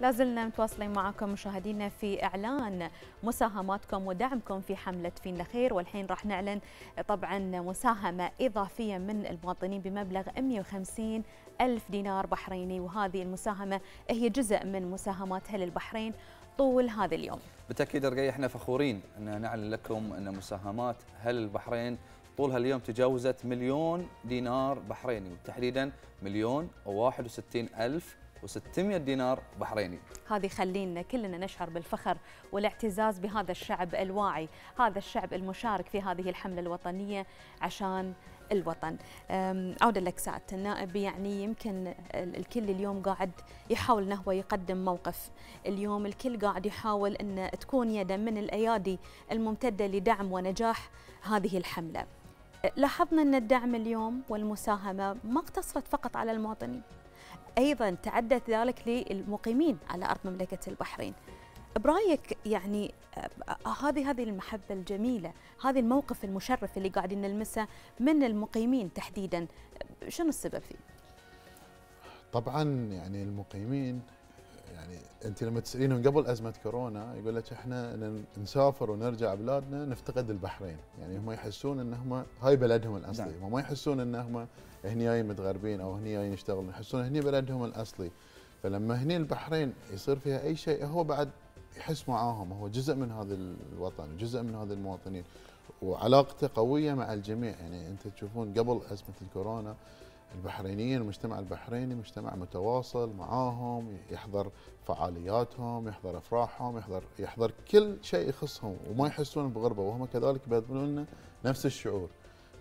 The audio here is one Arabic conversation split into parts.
لازلنا متواصلين معكم مشاهدينا في إعلان مساهماتكم ودعمكم في حملة فينا خير والحين راح نعلن طبعا مساهمة إضافية من المواطنين بمبلغ 150 ألف دينار بحريني وهذه المساهمة هي جزء من مساهمات هل البحرين طول هذا اليوم. بالتأكيد رقي إحنا فخورين أن نعلن لكم أن مساهمات هل البحرين طولها اليوم تجاوزت مليون دينار بحريني وتحديدا مليون و61 ألف و600 دينار بحريني. هذه خلينا كلنا نشعر بالفخر والاعتزاز بهذا الشعب الواعي هذا الشعب المشارك في هذه الحملة الوطنية عشان الوطن. عودة لك سعادة النائب يعني يمكن الكل اليوم قاعد يحاول انه هو يقدم موقف. اليوم الكل قاعد يحاول إن تكون يده من الأيادي الممتدة لدعم ونجاح هذه الحملة. لاحظنا إن الدعم اليوم والمساهمة ما اقتصرت فقط على المواطنين. أيضا تعدت ذلك للمقيمين على أرض مملكة البحرين. برأيك يعني هذه هذه المحبة الجميلة هذه الموقف المشرف اللي قاعدين نلمسه من المقيمين تحديدا شنو السبب فيه؟ طبعا يعني المقيمين يعني أنت لما تسالينهم قبل أزمة كورونا يقول لك إحنا نسافر ونرجع بلادنا نفتقد البحرين. يعني هم يحسون انهم هاي بلدهم الأصلي. نعم. هم ما يحسون انهم هني جايين متغربين أو هني جايين يشتغلون. يحسون هني بلدهم الأصلي. فلما هني البحرين يصير فيها أي شيء هو بعد يحس معاهم. هو جزء من هذا الوطن جزء من هذا المواطنين. وعلاقته قوية مع الجميع. يعني أنت تشوفون قبل أزمة الكورونا البحرينيين المجتمع البحريني مجتمع متواصل معاهم يحضر فعالياتهم يحضر أفراحهم يحضر يحضر كل شيء يخصهم وما يحسون بغربة وهم كذلك يبذلون لنا نفس الشعور.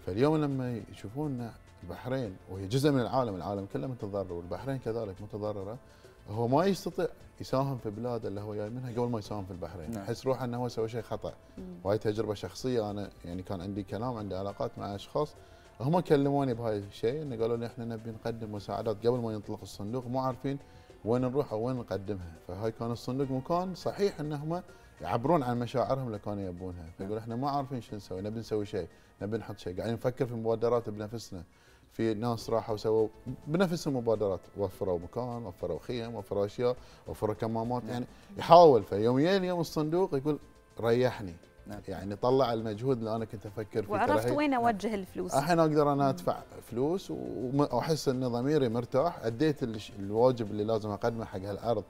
فاليوم لما يشوفون البحرين وهي جزء من العالم العالم كله متضرر والبحرين كذلك متضررة هو ما يستطيع يساهم في بلاده اللي هو جاي منها قبل ما يساهم في البحرين. نعم. يحس روحه إنه هو سوى شيء خطأ. وهي تجربة شخصية أنا يعني كان عندي كلام عندي علاقات مع أشخاص هم كلموني بهاي الشيء إنه قالوا لي إحنا نبي نقدم مساعدات قبل ما ينطلق الصندوق مو عارفين وين نروح أو وين نقدمها. فهاي كان الصندوق مكان صحيح انهم يعبرون عن مشاعرهم اللي كانوا يبونها. فيقول إحنا ما عارفين شو نسوي نبي نسوي شيء نبي نحط شيء. قاعدين نفكر في مبادرات بنفسنا. في ناس راحوا سووا بنفس المبادرات وفروا مكان وفروا خيم وفروا أشياء وفروا كمامات. يعني يحاول. فيوم يوم الصندوق يقول ريحني. نعم. يعني طلع المجهود اللي أنا كنت أفكر فيه وعرفت وين أوجه الفلوس. الحين أقدر أنا أدفع فلوس وأحس أن ضميري مرتاح. أديت الواجب اللي لازم أقدمه حق هالأرض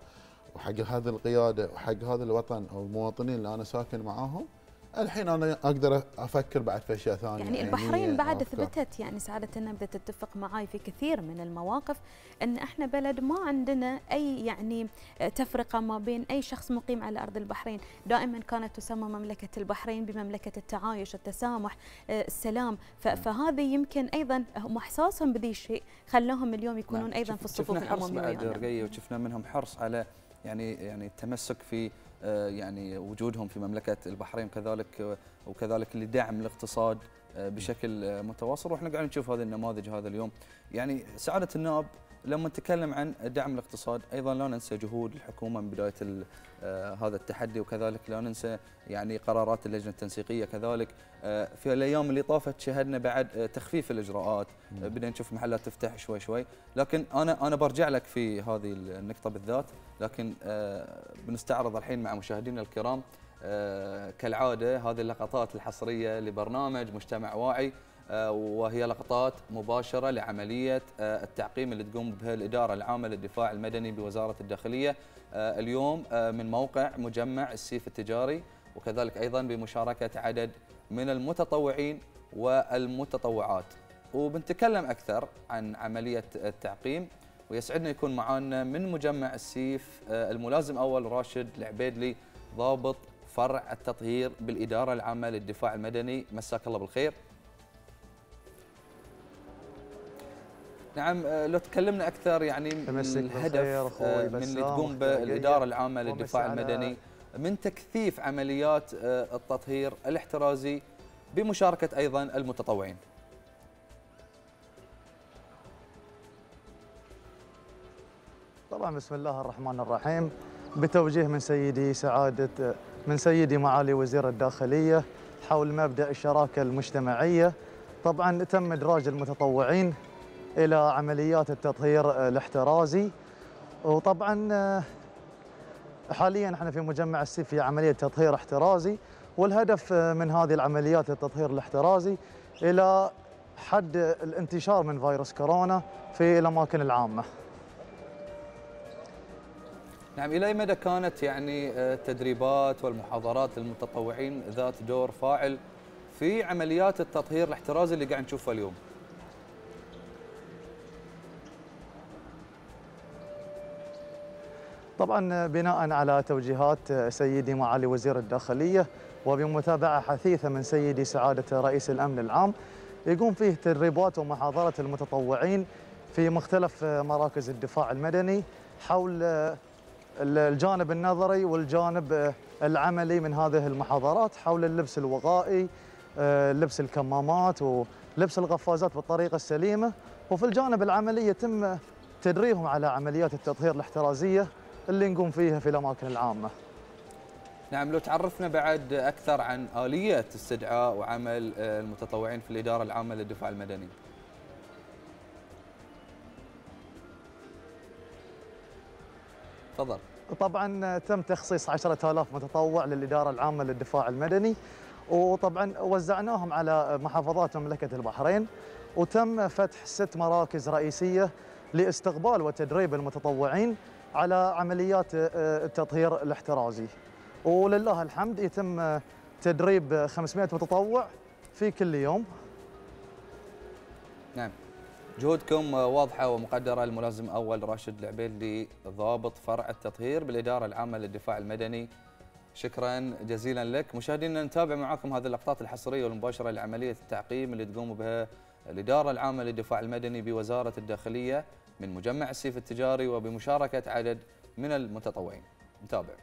وحق هذه القيادة وحق هذا الوطن أو المواطنين اللي أنا ساكن معاهم. الحين أنا أقدر أفكر بعد في أشياء ثانية. يعني البحرين بعد اثبتت يعني سعاده النبذة تتفق معي في كثير من المواقف إن إحنا بلد ما عندنا أي يعني تفرقة ما بين أي شخص مقيم على أرض البحرين، دائما كانت تسمى مملكة البحرين بمملكة التعايش، التسامح، السلام، فهذه يمكن أيضا هم إحساسهم بذي الشيء خلاهم اليوم يكونون نعم. أيضا في الصفوف الامميه. شفنا حرص بعد وشفنا منهم حرص على يعني يعني التمسك في آه، يعني وجودهم في مملكة البحرين كذلك وكذلك لدعم الاقتصاد آه، بشكل متواصل. وإحنا قاعدين نشوف هذه النماذج هذا اليوم. يعني سعادة النائب لما نتكلم عن دعم الاقتصاد أيضا لا ننسى جهود الحكومة من بداية آه، هذا التحدي وكذلك لا ننسى يعني قرارات اللجنة التنسيقية كذلك. في الأيام اللي طافت شهدنا بعد تخفيف الإجراءات. بدنا نشوف محلات تفتح شوي شوي. لكن أنا أنا برجع لك في هذه النقطة بالذات. لكن آه، بنستعرض الحين مع مشاهدينا الكرام آه، كالعادة هذه اللقطات الحصرية لبرنامج مجتمع واعي. آه، وهي لقطات مباشرة لعملية التعقيم اللي تقوم بها الإدارة العامة للدفاع المدني بوزارة الداخلية. اليوم من موقع مجمع السيف التجاري وكذلك أيضا بمشاركة عدد من المتطوعين والمتطوعات. وبنتكلم أكثر عن عملية التعقيم ويسعدنا يكون معنا من مجمع السيف آه، الملازم أول راشد العبيدلي ضابط فرع التطهير بالإدارة العامة للدفاع المدني. مساك الله بالخير. نعم آه، لو تكلمنا أكثر يعني من الهدف آه، من اللي تقوم بالاداره العامة للدفاع المدني. من تكثيف عمليات التطهير الاحترازي بمشاركة أيضا المتطوعين. طبعا بسم الله الرحمن الرحيم. بتوجيه من سيدي سعادة من سيدي معالي وزير الداخلية حول مبدأ الشراكة المجتمعية. طبعا تم إدراج المتطوعين إلى عمليات التطهير الاحترازي وطبعا حاليا إحنا في مجمع السيف في عملية تطهير احترازي والهدف من هذه العمليات التطهير الاحترازي إلى حد الانتشار من فيروس كورونا في الأماكن العامة. نعم إلى أي مدى كانت يعني التدريبات والمحاضرات للمتطوعين ذات دور فاعل في عمليات التطهير الاحترازي اللي قاعد نشوفها اليوم؟ طبعا بناء على توجيهات سيدي معالي وزير الداخلية وبمتابعة حثيثة من سيدي سعادة رئيس الأمن العام يقوم فيه تدريبات ومحاضرة المتطوعين في مختلف مراكز الدفاع المدني حول الجانب النظري والجانب العملي من هذه المحاضرات حول اللبس الوقائي لبس الكمامات ولبس القفازات بالطريقة السليمة. وفي الجانب العملي يتم تدريبهم على عمليات التطهير الاحترازية اللي نقوم فيها في الأماكن العامة. نعم لو تعرفنا بعد أكثر عن آلية استدعاء وعمل المتطوعين في الإدارة العامة للدفاع المدني. تفضل. طبعا تم تخصيص 10000 متطوع للإدارة العامة للدفاع المدني وطبعا وزعناهم على محافظات مملكة البحرين وتم فتح ست مراكز رئيسية لاستقبال وتدريب المتطوعين على عمليات التطهير الاحترازي. ولله الحمد يتم تدريب 500 متطوع في كل يوم. نعم. جهودكم واضحة ومقدرة. الملازم أول راشد العبيدي ضابط فرع التطهير بالإدارة العامة للدفاع المدني. شكرا جزيلا لك. مشاهدينا نتابع معكم هذه اللقطات الحصرية والمباشرة لعملية التعقيم اللي تقوم بها الإدارة العامة للدفاع المدني بوزارة الداخلية. من مجمع السيف التجاري وبمشاركة عدد من المتطوعين. نتابع.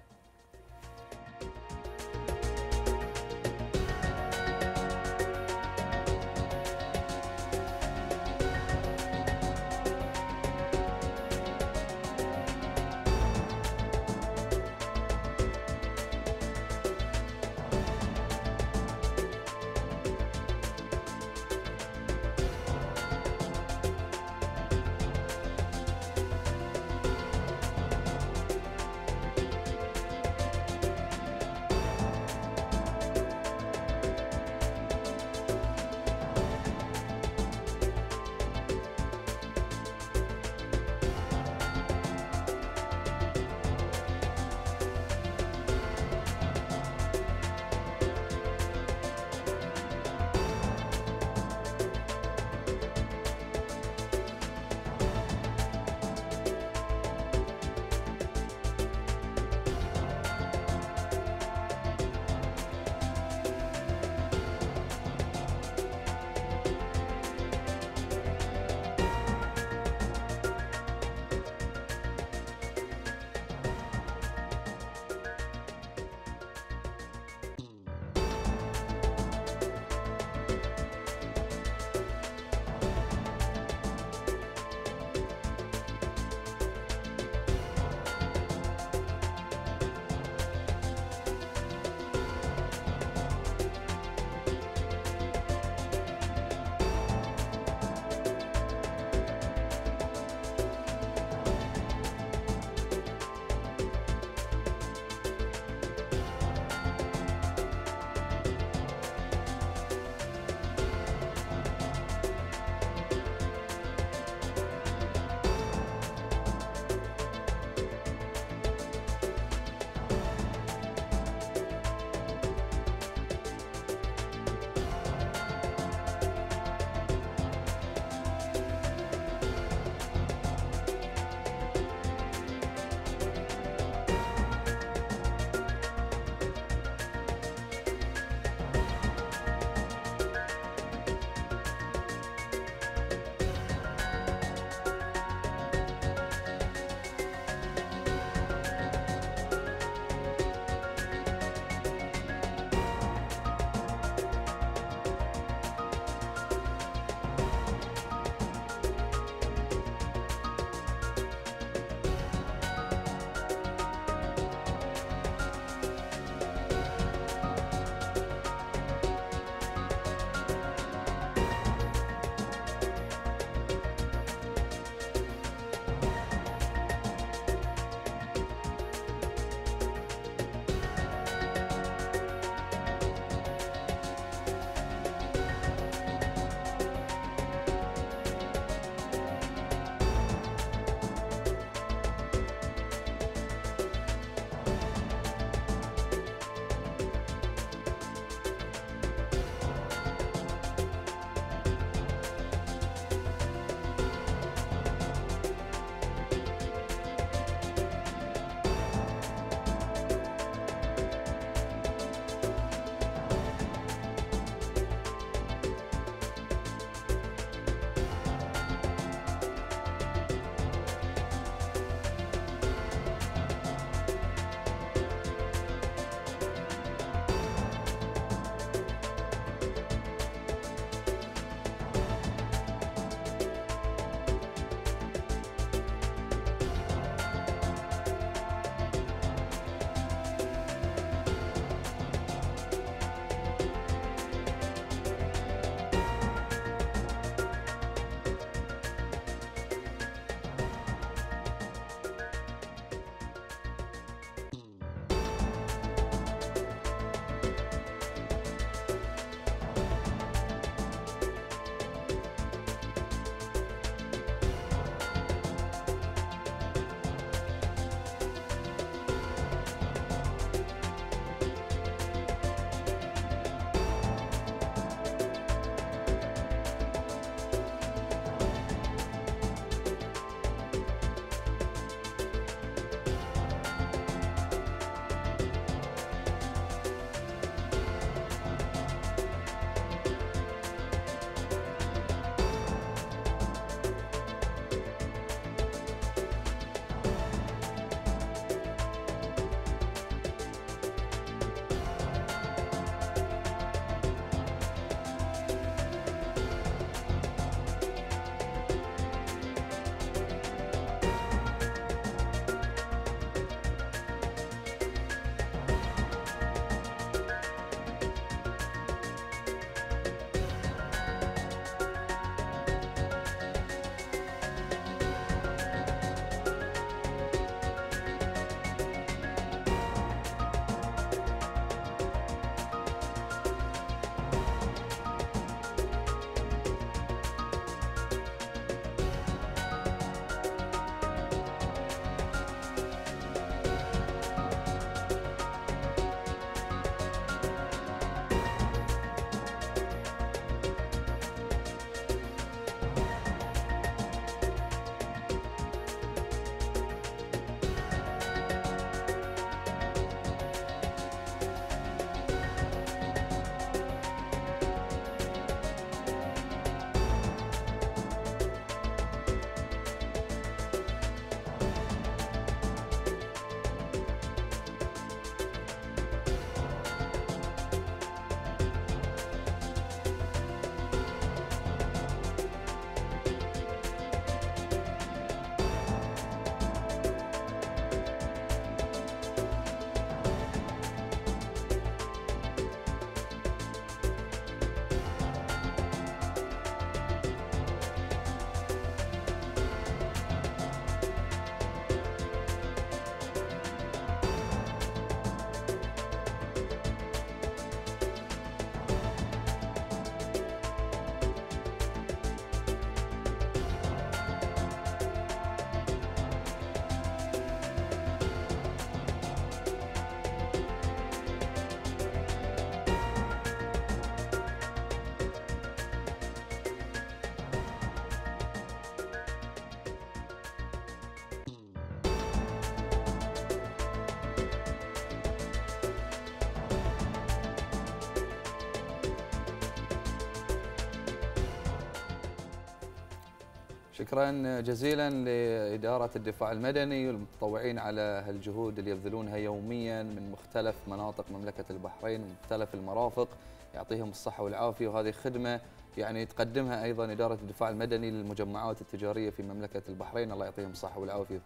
شكرا جزيلا لإدارة الدفاع المدني والمتطوعين على هالجهود اللي يبذلونها يوميا من مختلف مناطق مملكة البحرين ومختلف المرافق يعطيهم الصحة والعافية وهذه خدمة يعني تقدمها أيضا إدارة الدفاع المدني للمجمعات التجارية في مملكة البحرين الله يعطيهم الصحة والعافية.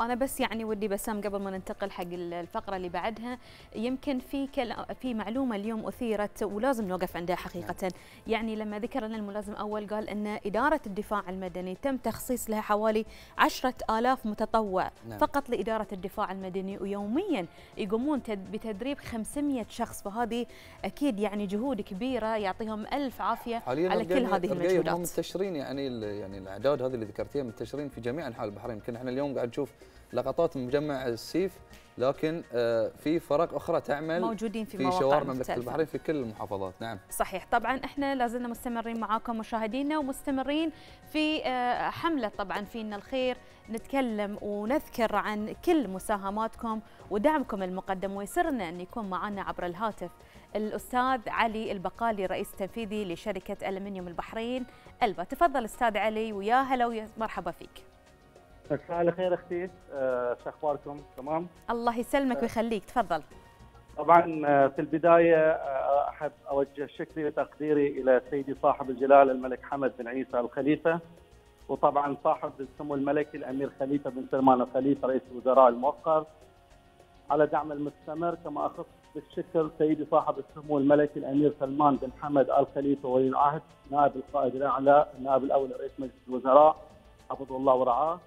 أنا بس يعني ودي بسام قبل ما ننتقل حق الفقرة اللي بعدها يمكن في في معلومة اليوم أثيرت ولازم نوقف عندها حقيقة نعم. يعني لما ذكر لنا الملازم أول قال إن إدارة الدفاع المدني تم تخصيص لها حوالي 10000 متطوع نعم. فقط لإدارة الدفاع المدني ويوميا يقومون بتدريب 500 شخص فهذه أكيد يعني جهود كبيرة يعطيهم ألف عافية على كل هذه المجهودات منتشرين يعني يعني الأعداد هذه اللي ذكرتيها منتشرين في جميع أنحاء البحرين يمكن إحنا اليوم قاعد نشوف لقطات مجمع السيف لكن آه، في فرق أخرى تعمل موجودين في, في شوارع مملكة البحرين في كل المحافظات. نعم. صحيح. طبعا إحنا لازلنا مستمرين معاكم مشاهدينا ومستمرين في آه، حملة طبعا فينا الخير نتكلم ونذكر عن كل مساهماتكم ودعمكم المقدم ويسرنا أن يكون معنا عبر الهاتف الأستاذ علي البقالي رئيس تنفيذي لشركة ألمنيوم البحرين. ألبا تفضل أستاذ علي ويا هلا ومرحبا فيك. مساء الخير أختي. آه، شو أخباركم؟ تمام؟ الله يسلمك آه. ويخليك. تفضل. طبعا آه، في البداية أحب أوجه شكري وتقديري إلى سيدي صاحب الجلاله الملك حمد بن عيسى الخليفة وطبعا صاحب السمو الملكي الأمير خليفة بن سلمان الخليفة رئيس الوزراء الموقر. على دعم المستمر كما اخص بالشكر سيدي صاحب السمو الملكي الأمير سلمان بن حمد ال خليفه ولي العهد نائب القائد الأعلى النائب الأول لرئيس مجلس الوزراء حفظه الله ورعاه.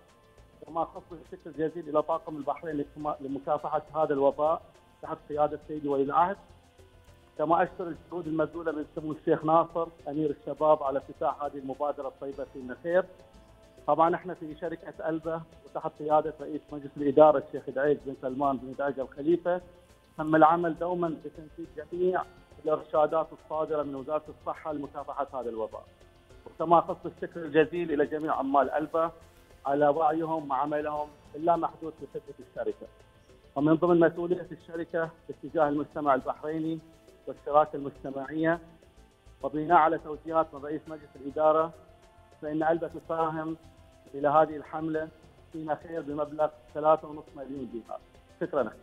كما خص الشكر الجزيل إلى طاقم البحرين لمكافحة هذا الوباء تحت قيادة سيدي ولي العهد كما أشكر الجهود المبذولة من سمو الشيخ ناصر أمير الشباب على افتتاح هذه المبادرة الطيبة في النخير. طبعا إحنا في شركة ألبة وتحت قيادة رئيس مجلس الإدارة الشيخ دعيج بن سلمان بن دعيج الخليفة تم العمل دوما بتنفيذ جميع الإرشادات الصادرة من وزارة الصحة لمكافحة هذا الوباء. وكما خص الشكر الجزيل إلى جميع عمال ألبة على وعيهم وعملهم اللامحدود في خدمه الشركة. ومن ضمن مسؤولية الشركة اتجاه المجتمع البحريني والشراكة المجتمعية وبناء على توجيهات من رئيس مجلس الإدارة فإن علبه تساهم إلى هذه الحملة فيما خير بمبلغ 3.5 مليون دينار. شكرا أخي.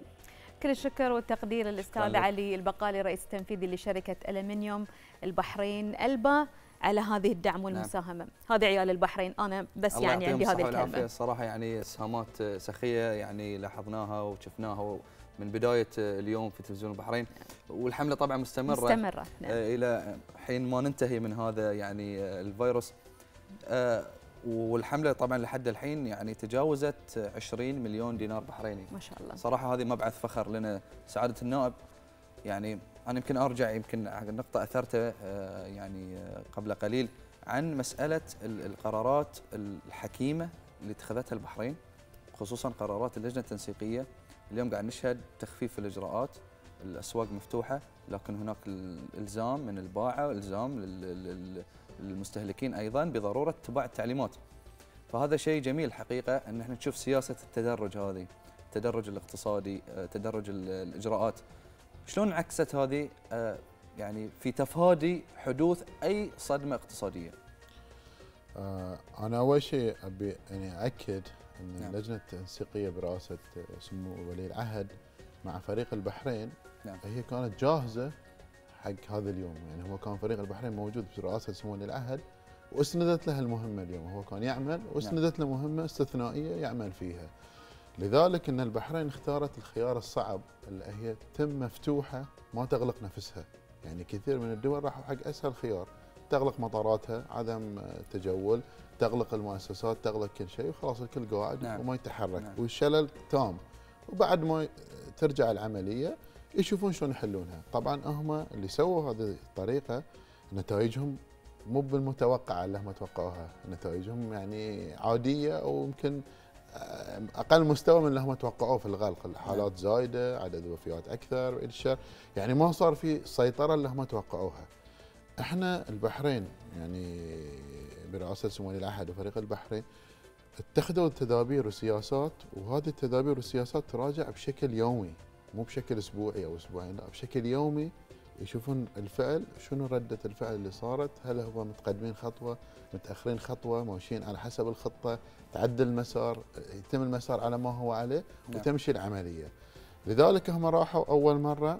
كل الشكر والتقدير للأستاذ علي البقالي رئيس التنفيذي لشركة الومنيوم البحرين ألبا على هذه الدعم نعم. والمساهمة. نعم. هذه عيال البحرين. أنا بس يعني عندي هذه الكلمة. الصراحة يعني اسهامات سخية يعني لاحظناها وشفناها من بداية اليوم في تلفزيون البحرين. والحملة طبعا مستمرة. مستمرة. نعم. آه، إلى حين ما ننتهي من هذا يعني الفيروس. آه، والحملة طبعا لحد الحين يعني تجاوزت 20 مليون دينار بحريني. ما شاء الله. صراحة هذه مبعث فخر لنا سعادة النائب. يعني أنا يمكن أرجع يمكن نقطه اثرتها آه، يعني آه، قبل قليل عن مسألة القرارات الحكيمة اللي اتخذتها البحرين خصوصا قرارات اللجنة التنسيقية. اليوم قاعد نشهد تخفيف الإجراءات الأسواق مفتوحة لكن هناك الإلزام من الباعه والزام للمستهلكين أيضا بضرورة اتباع التعليمات. فهذا شيء جميل حقيقة أن إحنا نشوف سياسة التدرج هذه التدرج الاقتصادي آه، تدرج الإجراءات. شلون عكست هذه آه، يعني في تفادي حدوث أي صدمة اقتصادية؟ آه، أنا أول شيء أبي يعني اكد أن نعم. اللجنة التنسيقية برئاسة سمو ولي العهد مع فريق البحرين نعم. هي كانت جاهزة حق هذا اليوم يعني هو كان فريق البحرين موجود برئاسه سمو ولي العهد واسندت له المهمة اليوم هو كان يعمل واسندت له مهمة استثنائية يعمل فيها لذلك إن البحرين اختارت الخيار الصعب اللي هي تم مفتوحة ما تغلق نفسها. يعني كثير من الدول راحوا حق أسهل خيار. تغلق مطاراتها عدم تجول تغلق المؤسسات تغلق كل شيء وخلاص الكل قاعد نعم. وما يتحرك. نعم. والشلل تام. وبعد ما ترجع العملية يشوفون شلون يحلونها. طبعا هم اللي سووا هذه الطريقة نتائجهم مو بالمتوقعة اللي هم توقعوها. نتائجهم يعني عادية أو يمكن أقل مستوى من اللي هم توقعوه في الغلق الحالات زايدة عدد الوفيات أكثر إلشر. يعني ما صار في السيطره اللي هم توقعوها. إحنا البحرين يعني برئاسة سمو ولي العهد وفريق البحرين اتخذوا تدابير وسياسات وهذه التدابير والسياسات تراجع بشكل يومي. مو بشكل أسبوعي أو أسبوعين لا بشكل يومي يشوفون الفعل شنو ردة الفعل اللي صارت هل هو متقدمين خطوة متأخرين خطوة ماشيين على حسب الخطة تعدل المسار يتم المسار على ما هو عليه نعم. وتمشي العملية لذلك هم راحوا أول مرة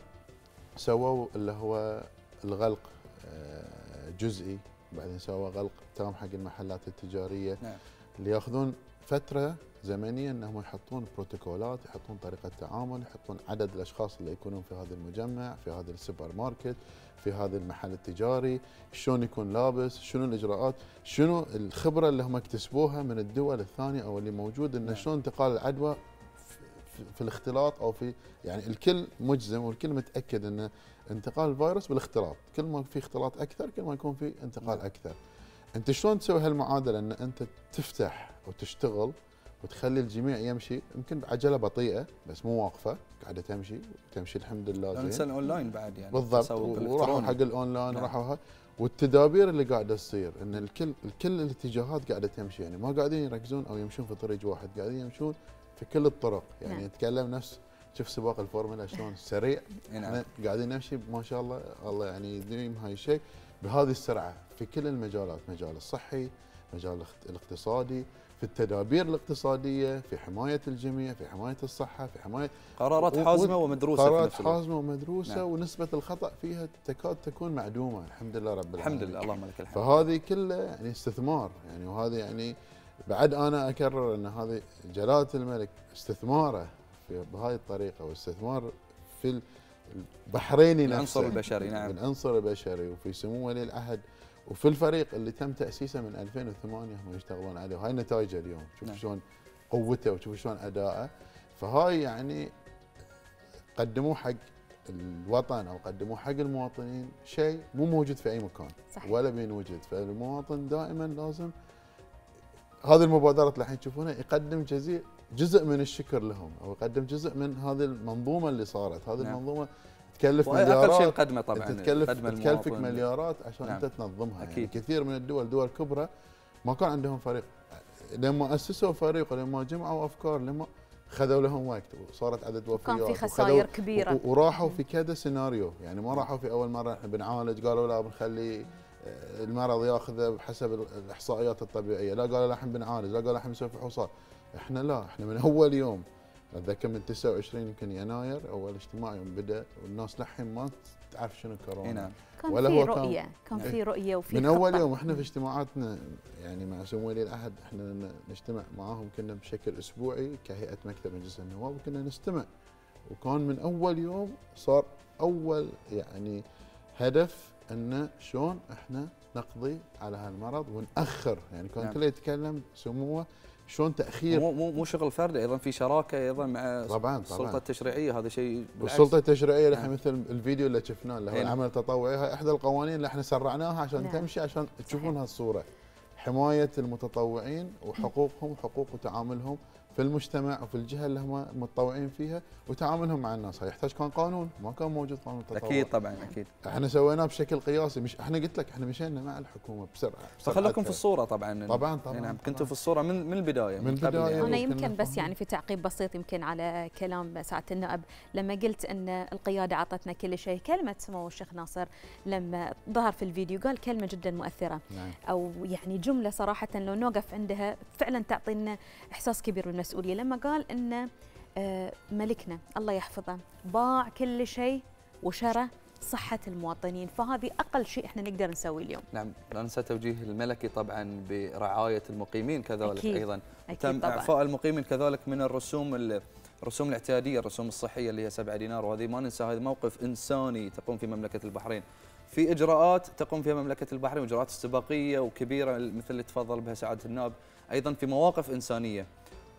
سووا اللي هو الغلق آه، جزئي بعدين سووا غلق تام حق المحلات التجارية نعم. اللي ياخذون فترة زمنيه إنهم يحطون بروتوكولات يحطون طريقة تعامل يحطون عدد الأشخاص اللي يكونون في هذا المجمع في هذا السوبر ماركت في هذا المحل التجاري شلون يكون لابس شنو الإجراءات شنو الخبرة اللي هم اكتسبوها من الدول الثانية أو اللي موجود إنه نعم. شلون انتقال العدوى في- في الاختلاط أو في يعني الكل مجزم والكل متأكد ان انتقال الفيروس بالاختلاط كل ما في اختلاط أكثر كل ما يكون في انتقال نعم. أكثر أنت شلون تسوي هالمعادلة إن أنت تفتح وتشتغل وتخلي الجميع يمشي. يمكن بعجله بطيئة بس مو واقفة قاعدة تمشي وتمشي الحمد لله زين. نسال اونلاين بعد يعني. بالضبط. وراحوا. حق الاونلاين نعم. راحوا والتدابير اللي قاعدة تصير إن الكل الكل الاتجاهات قاعدة تمشي. يعني ما قاعدين يركزون أو يمشون في طريق واحد قاعدين يمشون في كل الطرق. يعني نعم. نتكلم نفس شوف سباق الفورمولا شلون سريع. إي نعم. قاعدين نمشي ما شاء الله الله يعني يديم هاي الشيء. بهذه السرعة في كل المجالات مجال الصحي مجال الاقتصادي في التدابير الاقتصادية في حماية الجميع في حماية الصحة في حماية قرارات و- حازمة و- ومدروسة في قرارات. حازمة ومدروسة نعم. ونسبة الخطأ فيها تكاد تكون معدومة الحمد لله رب العالمين الحمد لله اللهم لك الحمد فهذه كلها يعني استثمار يعني وهذه يعني بعد أنا أكرر أن هذه جلالة الملك استثماره بهذه الطريقة واستثمار في البحريني نفسه العنصر البشري نعم. العنصر البشري وفي سمو ولي العهد وفي الفريق اللي تم تأسيسه من 2008 هم يشتغلون عليه وهاي نتائجه اليوم شوف نعم. شلون قوته وشوف شلون اداءه فهاي يعني قدموه حق الوطن أو قدموه حق المواطنين شيء مو موجود في أي مكان صحيح. ولا بينوجد. فالمواطن دائما لازم هذه المبادرات اللي الحين تشوفونها يقدم جزء جزء من الشكر لهم. أو يقدم جزء من هذه المنظومة اللي صارت. هذه نعم. المنظومة تكلف وهي أقل شيء مليارات القدمة طبعا أنت تكلف تكلفك. مليارات عشان نعم. أنت تنظمها. أكيد. يعني كثير من الدول دول كبرى ما كان عندهم فريق. لما أسسوا فريق ولما جمعوا أفكار لما خذوا لهم وقت وصارت عدد وفيات كان في خسائر كبيرة. وراحوا في كذا سيناريو. يعني ما راحوا في أول مرة. إحنا بنعالج. قالوا لا بنخلي آه، المرض ياخذه بحسب ال- الإحصائيات الطبيعية. لا قالوا لا إحنا بنعالج. لا قالوا إحنا بنسوي فحوصات إحنا لا إحنا من أول يوم اتذكر من 29 يمكن يناير أول اجتماع يوم بدأ والناس للحين ما تعرف شنو إي كورونا نعم كان ولا في هو كان- رؤية كان نعم. في رؤية وفي من أول. يوم إحنا في اجتماعاتنا يعني مع سمو ولي العهد إحنا ن- نجتمع معاهم كنا بشكل أسبوعي كهيئة مكتب مجلس النواب وكنا نستمع وكان من أول يوم صار أول يعني هدف انه شلون إحنا نقضي على هالمرض ونأخر يعني كان نعم. كله يتكلم سموه شلون تأخير مو مو مو شغل فردي أيضا في شراكة أيضا مع طبعا السلطة طبعا التشريعية هذا شيء. والسلطة التشريعية اللي نعم. إحنا مثل الفيديو اللي شفناه اللي هو إيه. العمل التطوعي هاي إحدى القوانين اللي إحنا سرعناها عشان نعم. تمشي عشان تشوفون هالصورة حماية المتطوعين وحقوقهم حقوق وتعاملهم في المجتمع وفي الجهة اللي هم متطوعين فيها وتعاملهم مع الناس هاي يحتاج كان قانون ما كان موجود قانون التطوع أكيد طبعا أكيد إحنا سويناه بشكل قياسي مش إحنا قلت لك إحنا مشينا مع الحكومة بسرعة فخلوكم في بسرعتها. الصورة طبعا طبعا طبعا نعم كنتوا. في الصورة من من البداية من قبل البداية. يعني. أنا كنا يمكن بس. يعني في تعقيب بسيط يمكن على كلام سعادة النائب لما قلت أن القيادة أعطتنا كل شيء كلمة سمو الشيخ ناصر لما ظهر في الفيديو قال كلمة جدا مؤثرة نعم أو يعني جملة صراحة لو نوقف عندها فعلا تعطينا إحساس كبير بالمسؤولية لما قال أن آه، ملكنا الله يحفظه باع كل شيء وشرى صحة المواطنين. فهذه أقل شيء إحنا نقدر نسويه اليوم. نعم لا ننسى توجيه الملكي طبعا برعاية المقيمين كذلك أكيد. أيضا. أكيد تم طبعا. إعفاء المقيمين كذلك من الرسوم ال- الرسوم الاعتيادية الرسوم الصحية اللي هي 7 دينار وهذه. ما ننسى هذا موقف إنساني تقوم في مملكة البحرين. في إجراءات تقوم فيها مملكة البحرين وإجراءات استباقية وكبيرة مثل اللي تفضل بها سعادة النائب. أيضا في مواقف إنسانية.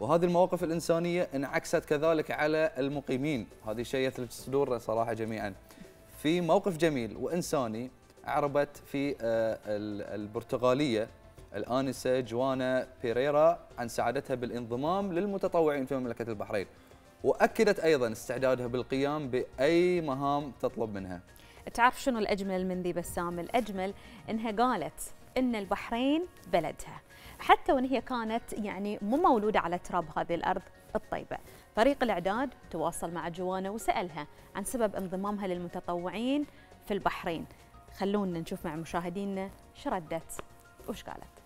وهذه المواقف الإنسانية انعكست كذلك على المقيمين. هذه شيء يثلج الصدور صراحة جميعا. في موقف جميل وإنساني عربت في آه، ال- البرتغالية. الآنسة جوانا بيريرا عن سعادتها بالانضمام للمتطوعين في مملكة البحرين. وأكدت أيضا استعدادها بالقيام بأي مهام تطلب منها. تعرف شنو الأجمل من ذي بسام؟ الأجمل إنها قالت إن البحرين بلدها. حتى وإن هي كانت يعني مو مولودة على تراب هذه الأرض الطيبة فريق الإعداد تواصل مع جوانا وسألها عن سبب انضمامها للمتطوعين في البحرين خلونا نشوف مع مشاهدينا شو ردت وش قالت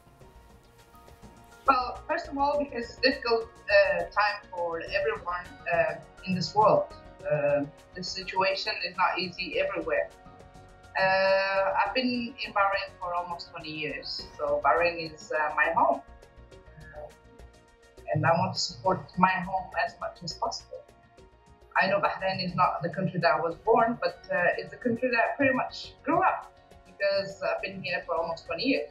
Well, first of all, because it's difficult uh, time for everyone uh, in this world. Uh, the situation is not easy everywhere. Uh, I've been in Bahrain for almost 20 years, so Bahrain is uh, my home. Uh, and I want to support my home as much as possible. I know Bahrain is not the country that I was born, but uh, it's the country that I pretty much grew up because I've been here for almost 20 years.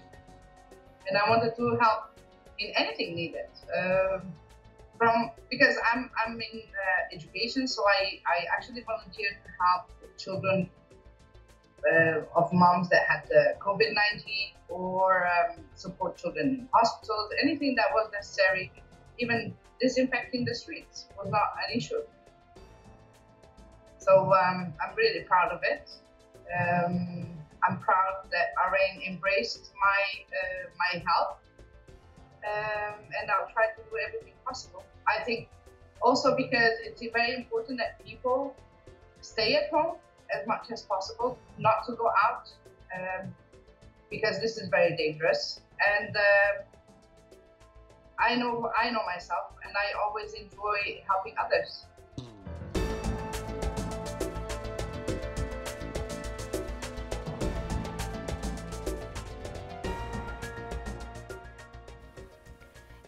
And I wanted to help in anything needed. Um, from because I'm I'm in uh, education, so I I actually volunteered to help children uh, of moms that had the COVID nineteen or um, support children in hospitals. Anything that was necessary, even disinfecting the streets was not an issue. So um, I'm really proud of it. Um, I'm proud that Bahrain embraced my uh, my help um, and I'll try to do everything possible. I think also because it's very important that people stay at home as much as possible, not to go out, um, because this is very dangerous. And uh, I know I know myself, and I always enjoy helping others.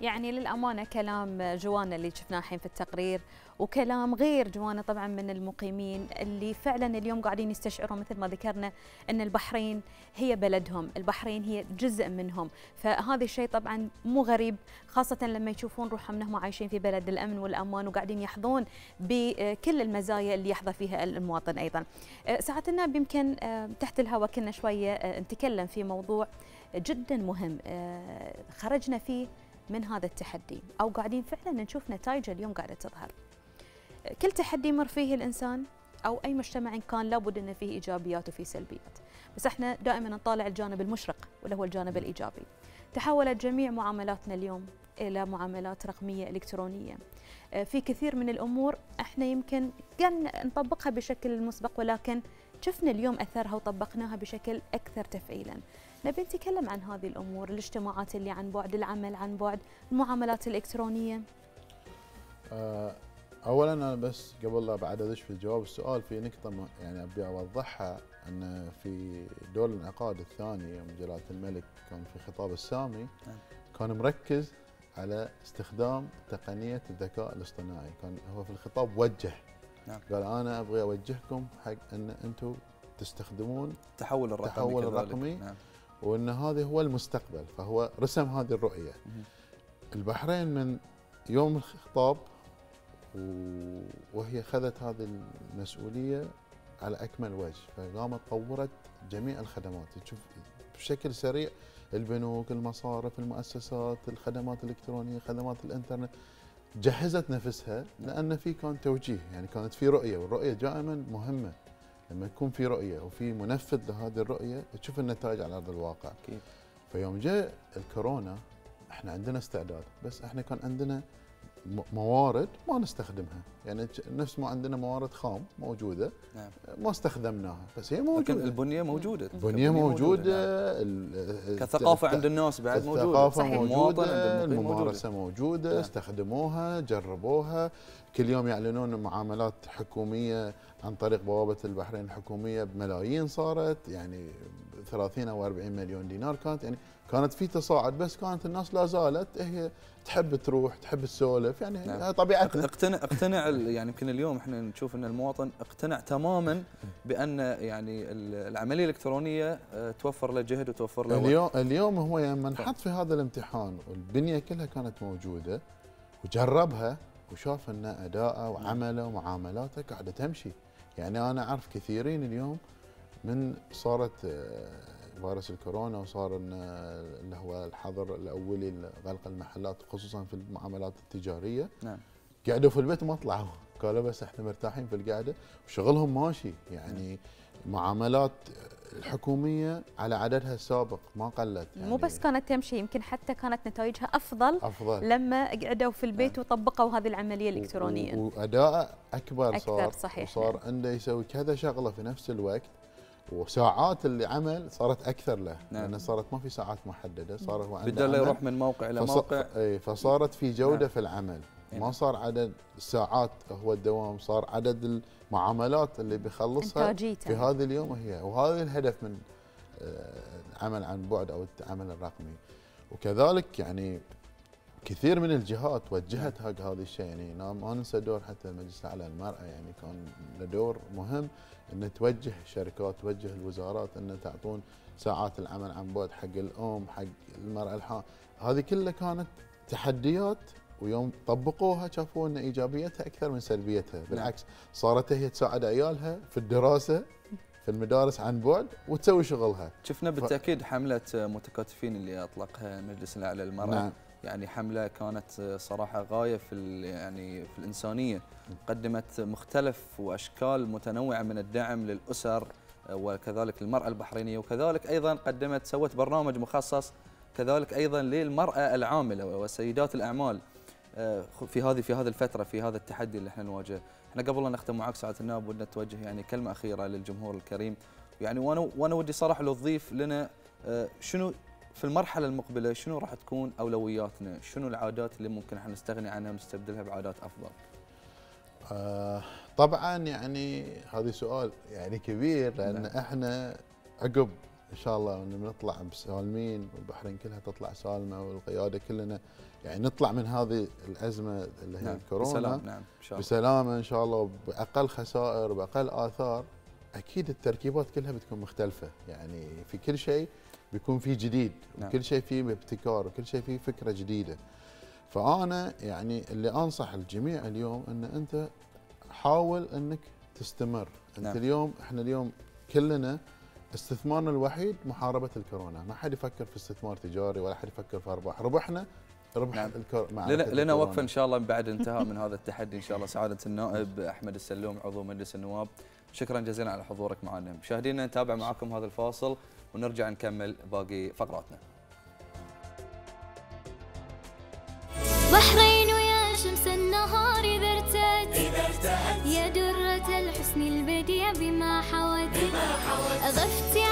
يعني للأمانة كلام جوانا اللي شفناه الحين في التقرير وكلام غير جوانا طبعا من المقيمين اللي فعلا اليوم قاعدين يستشعروا مثل ما ذكرنا أن البحرين هي بلدهم البحرين هي جزء منهم فهذا الشيء طبعا مو غريب خاصة لما يشوفون روحهم انهم عايشين في بلد الأمن والأمان وقاعدين يحظون بكل المزايا اللي يحظى فيها المواطن أيضا ساعة الناب يمكن تحت الهواء كنا شوية نتكلم في موضوع جدا مهم خرجنا فيه من هذا التحدي أو قاعدين فعلا نشوف نتائجه اليوم قاعدة تظهر. كل تحدي يمر فيه الإنسان أو أي مجتمع إن كان لابد إنه فيه إيجابيات وفيه سلبيات. بس إحنا دائما نطالع الجانب المشرق واللي هو الجانب الإيجابي. تحولت جميع معاملاتنا اليوم إلى معاملات رقمية إلكترونية. في كثير من الأمور إحنا يمكن قاعد نطبقها بشكل مسبق ولكن شفنا اليوم أثرها وطبقناها بشكل أكثر تفعيلا. نبي نتكلم عن هذه الأمور الاجتماعات اللي عن بعد العمل عن بعد المعاملات الإلكترونية اولا أنا بس قبل لا بعد أدش في جواب السؤال في نقطة يعني أبي أوضحها إن في دور الانعقاد الثاني يوم جلالة الملك كان في خطاب السامي كان مركز على استخدام تقنية الذكاء الاصطناعي كان هو في الخطاب وجه نعم. قال أنا أبغى أوجهكم حق إن أنتم تستخدمون التحول الرقمي التحول. الرقمي. نعم. وإن هذا هو المستقبل فهو رسم هذه الرؤية مهم. البحرين من يوم الخطاب وهي اخذت هذه المسؤولية على أكمل وجه فقامت طورت جميع الخدمات. تشوف بشكل سريع البنوك المصارف المؤسسات الخدمات الإلكترونية خدمات الإنترنت جهزت نفسها لأن في كان توجيه يعني كانت في رؤية والرؤية دائما مهمة. لما يكون في رؤية وفي منفذ لهذه الرؤية تشوف النتائج على أرض الواقع. أكيد. فيوم جاء الكورونا إحنا عندنا استعداد بس إحنا كان عندنا موارد ما نستخدمها يعني نفس ما عندنا موارد خام موجودة نعم. ما استخدمناها بس هي لكن موجوده البنية موجودة البنية موجودة نعم. ال- كثقافة عند الناس بعد موجودة الثقافة صحيح. المواطن عند موجودة موجودة نعم. استخدموها جربوها كل يوم يعلنون معاملات حكومية عن طريق بوابة البحرين الحكومية بملايين صارت يعني 30 أو 40 مليون دينار كانت يعني كانت في تصاعد بس كانت الناس لا زالت هي تحب تروح تحب تسولف يعني نعم. طبيعتنا أقتنع أقتنع يعني يمكن اليوم إحنا نشوف إن المواطن اقتنع تماما بأن يعني ال- العملية الإلكترونية آه، توفر له جهد وتوفر له وقت. اليوم اليوم هو لما انحط في هذا الامتحان والبنية كلها كانت موجودة وجربها وشاف إن أداءه وعمله ومعاملاته قاعدة تمشي يعني أنا أعرف كثيرين اليوم من صارت آه، فيروس الكورونا وصار إن، اللي هو الحظر الأولي لغلق المحلات خصوصا في المعاملات التجارية. نعم. قعدوا في البيت وما طلعوا. قالوا بس إحنا مرتاحين في القعدة. وشغلهم ماشي. يعني معاملات الحكومية على عددها السابق ما قلت. يعني مو بس كانت تمشي يمكن حتى كانت نتائجها أفضل أفضل. لما قعدوا في البيت وطبقوا هذه العملية الإلكترونية. وأداء أكبر, أكثر، صار. صحيح، وصار نعم. عنده يسوي كذا شغلة في نفس الوقت. وساعات اللي عمل صارت أكثر له نعم. لأن صارت ما في ساعات محددة صار هو عنده بدل. يروح من موقع إلى فص- موقع اي فصارت في جودة نعم. في العمل ما نعم. صار عدد الساعات هو الدوام صار عدد المعاملات اللي بيخلصها إنتاجيته في هذا اليوم هي وهذا الهدف من آه، العمل عن بعد أو العمل الرقمي وكذلك يعني كثير من الجهات وجهت حق هذا الشيء يعني ما ننسى دور حتى المجلس الأعلى للمراه يعني كان له دور مهم إن توجه الشركات توجه الوزارات إن تعطون ساعات العمل عن بعد حق الأم حق المرأة الحامل هذه كلها كانت تحديات ويوم طبقوها شافوا إن إيجابيتها أكثر من سلبيتها. بالعكس صارت هي تساعد عيالها في الدراسة في المدارس عن بعد وتسوي شغلها. شفنا بالتأكيد حملة متكاتفين اللي أطلقها المجلس الأعلى للمرأة. نعم. يعني حملة كانت صراحة غاية في يعني في الإنسانية. قدمت مختلف وأشكال متنوعة من الدعم للأسر وكذلك للمرأة البحرينية وكذلك أيضا قدمت سوت برنامج مخصص كذلك أيضا للمرأة العاملة وسيدات الأعمال آه، في هذه في هذه الفترة في هذا التحدي اللي إحنا نواجهه إحنا قبل لا نختم معك سعاده النائب ودنا توجه يعني كلمة أخيرة للجمهور الكريم. يعني وأنا وأنا ودي صراحة لو تضيف لنا آه، شنو في المرحلة المقبلة شنو راح تكون أولوياتنا؟ شنو العادات اللي ممكن إحنا نستغني عنها ونستبدلها بعادات أفضل؟ آه طبعا يعني هذا سؤال يعني كبير لأن نعم. إحنا عقب إن شاء الله إن بنطلع سالمين والبحرين كلها تطلع سالمة والقيادة كلنا يعني نطلع من هذه الأزمة اللي هي نعم الكورونا. بسلام نعم إن شاء الله. بسلامة إن شاء الله باقل خسائر باقل آثار أكيد التركيبات كلها بتكون مختلفة. يعني في كل شيء بيكون في جديد نعم. وكل شيء فيه ابتكار وكل شيء فيه فكرة جديدة فأنا يعني اللي أنصح الجميع اليوم إن أنت حاول إنك تستمر أنت نعم. اليوم إحنا اليوم كلنا استثمارنا الوحيد محاربة الكورونا ما حد يفكر في استثمار تجاري ولا حد يفكر في أرباح ربحنا ربح نعم. الكور... لنا لنا. وقفة إن شاء الله بعد انتهاء من هذا التحدي إن شاء الله سعادة النائب أحمد السلوم عضو مجلس النواب شكرا جزيلا على حضورك معنا مشاهدينا نتابع معكم هذا الفاصل ونرجع نكمل باقي فقراتنا. بحرين ويا شمس النهار إذا ارتأت يا درة الحسن البديع بما حوت. أغفتي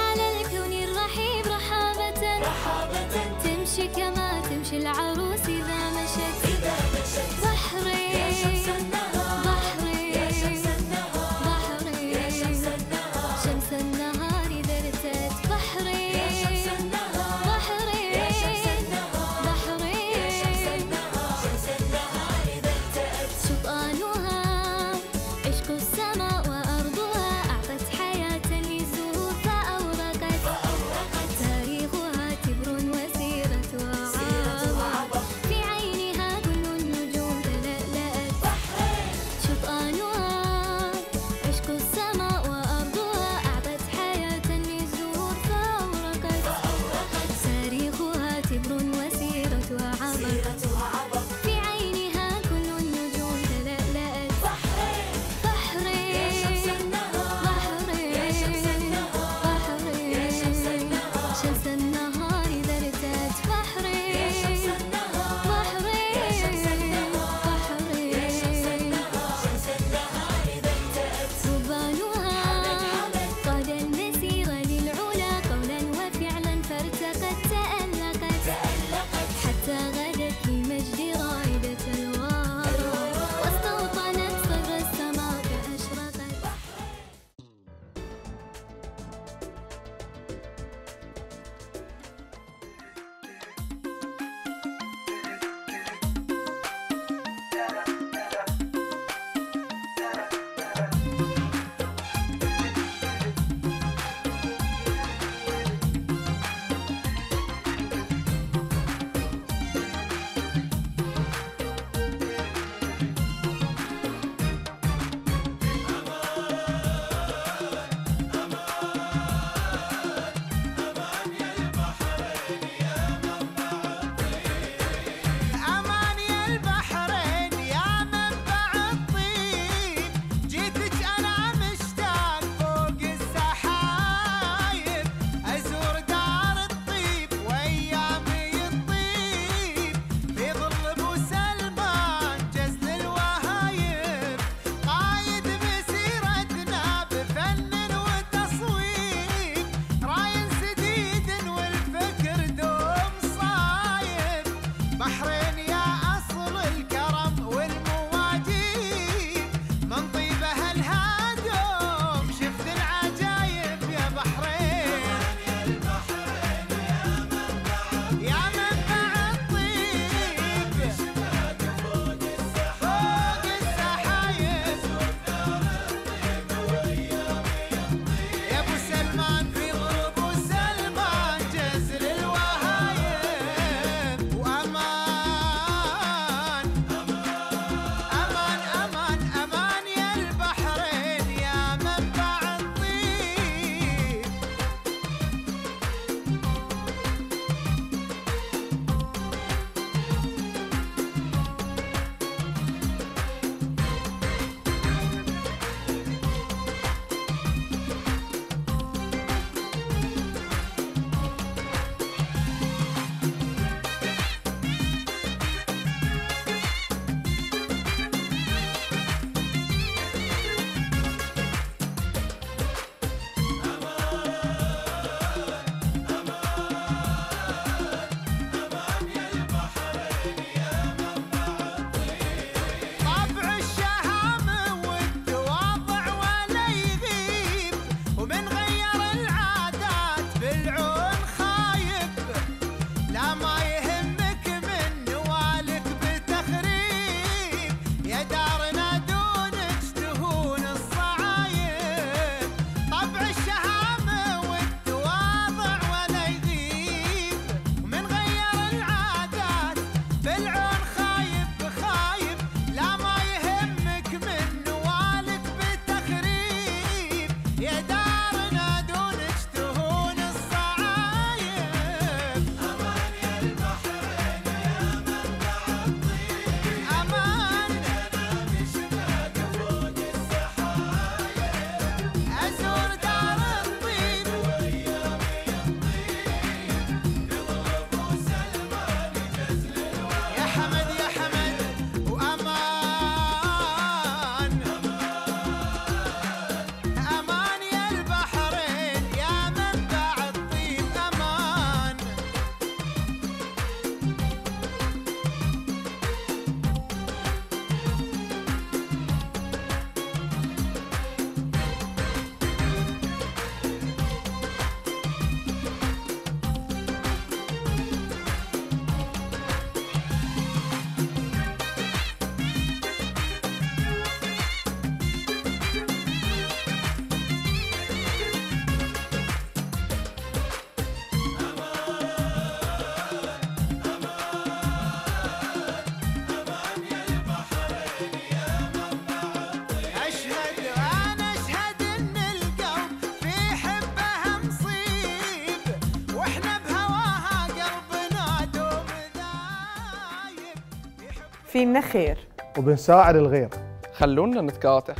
فينا خير. وبنساعد الغير. خلونا نتكاتف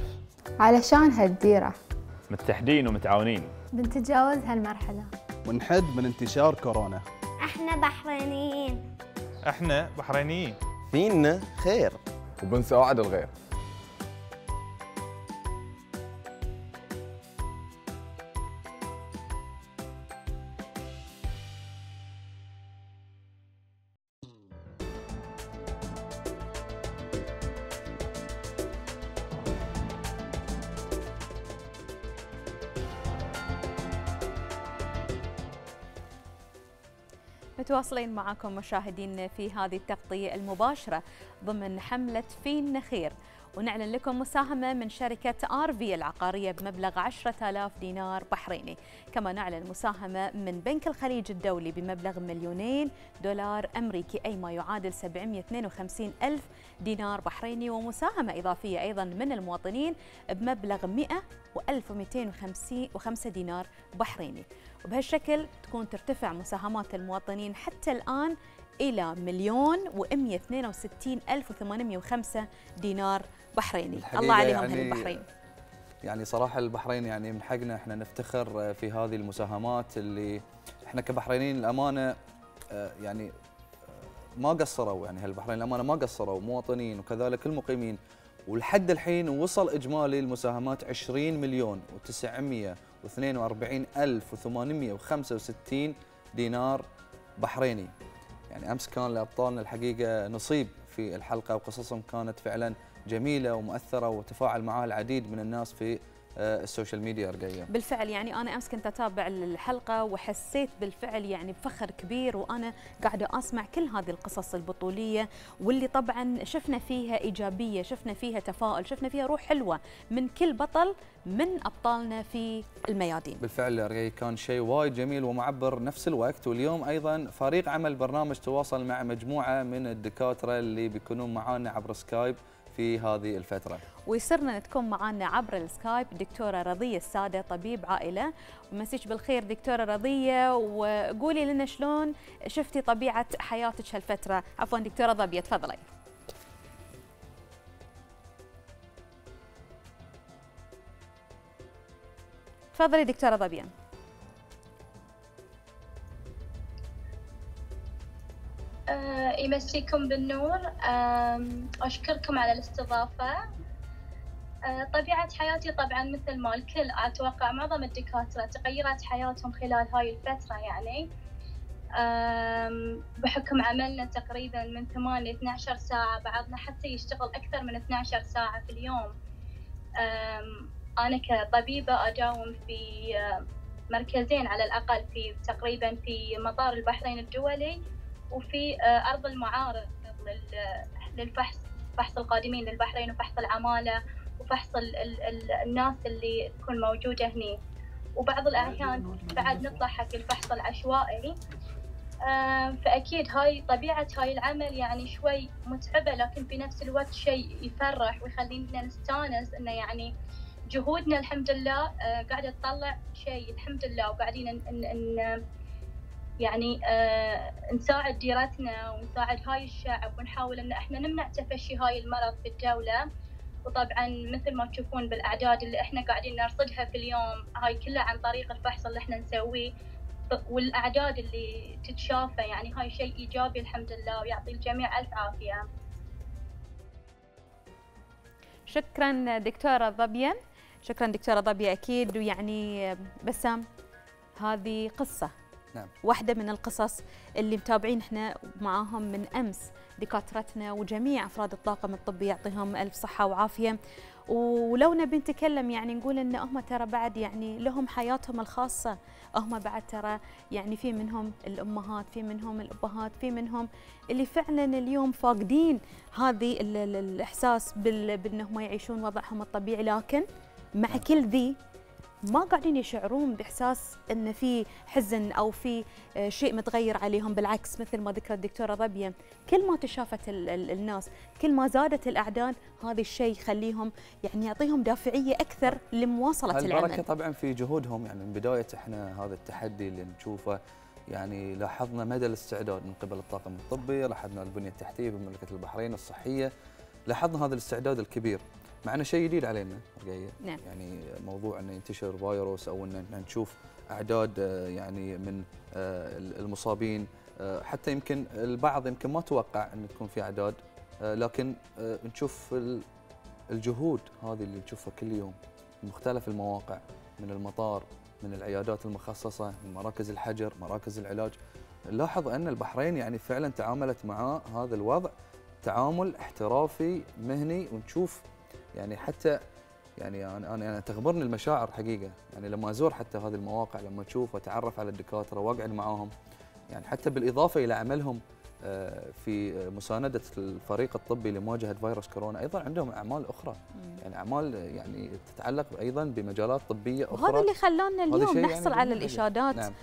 علشان هالديرة. متحدين ومتعاونين. بنتجاوز هالمرحلة. ونحد من انتشار كورونا. إحنا بحرينيين. إحنا بحرينيين. فينا خير. وبنساعد الغير. متواصلين معكم مشاهدين في هذه التغطية المباشرة ضمن حملة فينا خير ونعلن لكم مساهمة من شركة آرفي العقارية بمبلغ 10000 دينار بحريني. كما نعلن مساهمة من بنك الخليج الدولي بمبلغ مليونين دولار أمريكي أي ما يعادل 752 ألف دينار بحريني. ومساهمة إضافية أيضا من المواطنين بمبلغ 100 و1205 دينار بحريني. وبهالشكل تكون ترتفع مساهمات المواطنين حتى الآن إلى مليون و162805 دينار بحريني. الله عليهم يعني البحرين يعني صراحة البحرين يعني من حقنا إحنا نفتخر آه، في هذه المساهمات اللي إحنا كبحرينيين الأمانة آه، يعني آه، ما قصروا يعني هالبحرين الأمانة ما قصروا مواطنين وكذلك المقيمين. ولحد الحين وصل إجمالي المساهمات 20 مليون و900 42865 دينار بحريني. يعني أمس كان لأبطالنا الحقيقة نصيب في الحلقة وقصصهم كانت فعلا جميلة ومؤثرة وتفاعل معها العديد من الناس في السوشيال ميديا رقيه بالفعل يعني أنا أمس كنت أتابع الحلقة وحسيت بالفعل يعني بفخر كبير وأنا قاعدة أسمع كل هذه القصص البطولية واللي طبعا شفنا فيها إيجابية شفنا فيها تفاؤل شفنا فيها روح حلوة من كل بطل من أبطالنا في الميادين. بالفعل رقيه كان شيء وايد جميل ومعبر نفس الوقت. واليوم أيضا فريق عمل برنامج تواصل مع مجموعة من الدكاترة اللي بيكونون معانا عبر سكايب. في هذه الفترة. ويسرنا تكون معنا عبر السكايب دكتورة رضية السادة طبيب عائلة. ومسيك بالخير دكتورة رضية وقولي لنا شلون شفتي طبيعة حياتك هالفترة. عفوا دكتورة رضية تفضلي. تفضلي دكتورة ضبية يمسيكم بالنور. أشكركم على الاستضافة. طبيعة حياتي طبعا مثل ما الكل أتوقع معظم الدكاترة تغيرت حياتهم خلال هاي الفترة يعني. بحكم عملنا تقريبا من 8 ل 12 ساعة بعضنا حتى يشتغل أكثر من 12 ساعة في اليوم. أنا كطبيبة أداوم في مركزين على الأقل في تقريبا في مطار البحرين الدولي. وفي أرض المعارض للفحص فحص القادمين للبحرين وفحص العمالة وفحص ال ال ال الناس اللي تكون موجودة هني. وبعض الأحيان بعد نطلع حق الفحص العشوائي فأكيد هاي طبيعة هاي العمل يعني شوي متعبة لكن في نفس الوقت شيء يفرح ويخلينا نستانس إنه يعني جهودنا الحمد لله قاعدة تطلع شيء الحمد لله وقاعدين إن إن يعني آه نساعد ديرتنا ونساعد هاي الشعب ونحاول إن إحنا نمنع تفشي هاي المرض في الدولة وطبعا مثل ما تشوفون بالأعداد اللي إحنا قاعدين نرصدها في اليوم هاي كلها عن طريق الفحص اللي إحنا نسويه. والأعداد اللي تتشافى يعني هاي شيء إيجابي الحمد لله ويعطي الجميع ألف عافية. شكرا دكتورة ضبية شكرا دكتورة ضبية أكيد ويعني بسام هذه قصة. نعم. واحدة من القصص اللي متابعين إحنا معاهم من أمس دكاترتنا وجميع أفراد الطاقم الطبي يعطيهم ألف صحة وعافية. ولو نبي نتكلم يعني نقول إن هم ترى بعد يعني لهم حياتهم الخاصة. هم بعد ترى يعني في منهم الأمهات في منهم الأبهات في منهم اللي فعلا اليوم فاقدين هذه الإحساس بأنهم يعيشون وضعهم الطبيعي. لكن مع كل ذي ما قاعدين يشعرون بإحساس إن في حزن أو في شيء متغير عليهم بالعكس مثل ما ذكرت الدكتورة ضبيه كل ما تشافت ال ال الناس كل ما زادت الأعداد هذا الشيء يخليهم يعني يعطيهم دافعية أكثر لمواصلة العمل. البركه طبعا في جهودهم يعني من بداية إحنا هذا التحدي اللي نشوفه يعني لاحظنا مدى الاستعداد من قبل الطاقم الطبي لاحظنا البنية التحتية بمملكة البحرين الصحية لاحظنا هذا الاستعداد الكبير. مع إنه شيء جديد علينا رقيه نعم. يعني موضوع إنه ينتشر فيروس أو ان نشوف أعداد آه، يعني من آه، المصابين آه، حتى يمكن البعض يمكن ما توقع إن تكون في أعداد لكن نشوف الجهود هذه اللي نشوفها كل يوم مختلف المواقع من المطار من العيادات المخصصة من مراكز الحجر مراكز العلاج نلاحظ إن البحرين يعني فعلا تعاملت مع هذا الوضع تعامل احترافي مهني ونشوف يعني حتى يعني أنا أنا يعني تغمرني المشاعر حقيقة. يعني لما أزور حتى هذه المواقع لما أشوف وأتعرف على الدكاترة وأقعد معاهم يعني حتى بالإضافة إلى عملهم في مساندة الفريق الطبي لمواجهة فيروس كورونا. أيضا عندهم أعمال أخرى. يعني أعمال يعني تتعلق أيضا بمجالات طبية أخرى. وهذا اللي خلانا اليوم نحصل يعني على الإشادات نعم.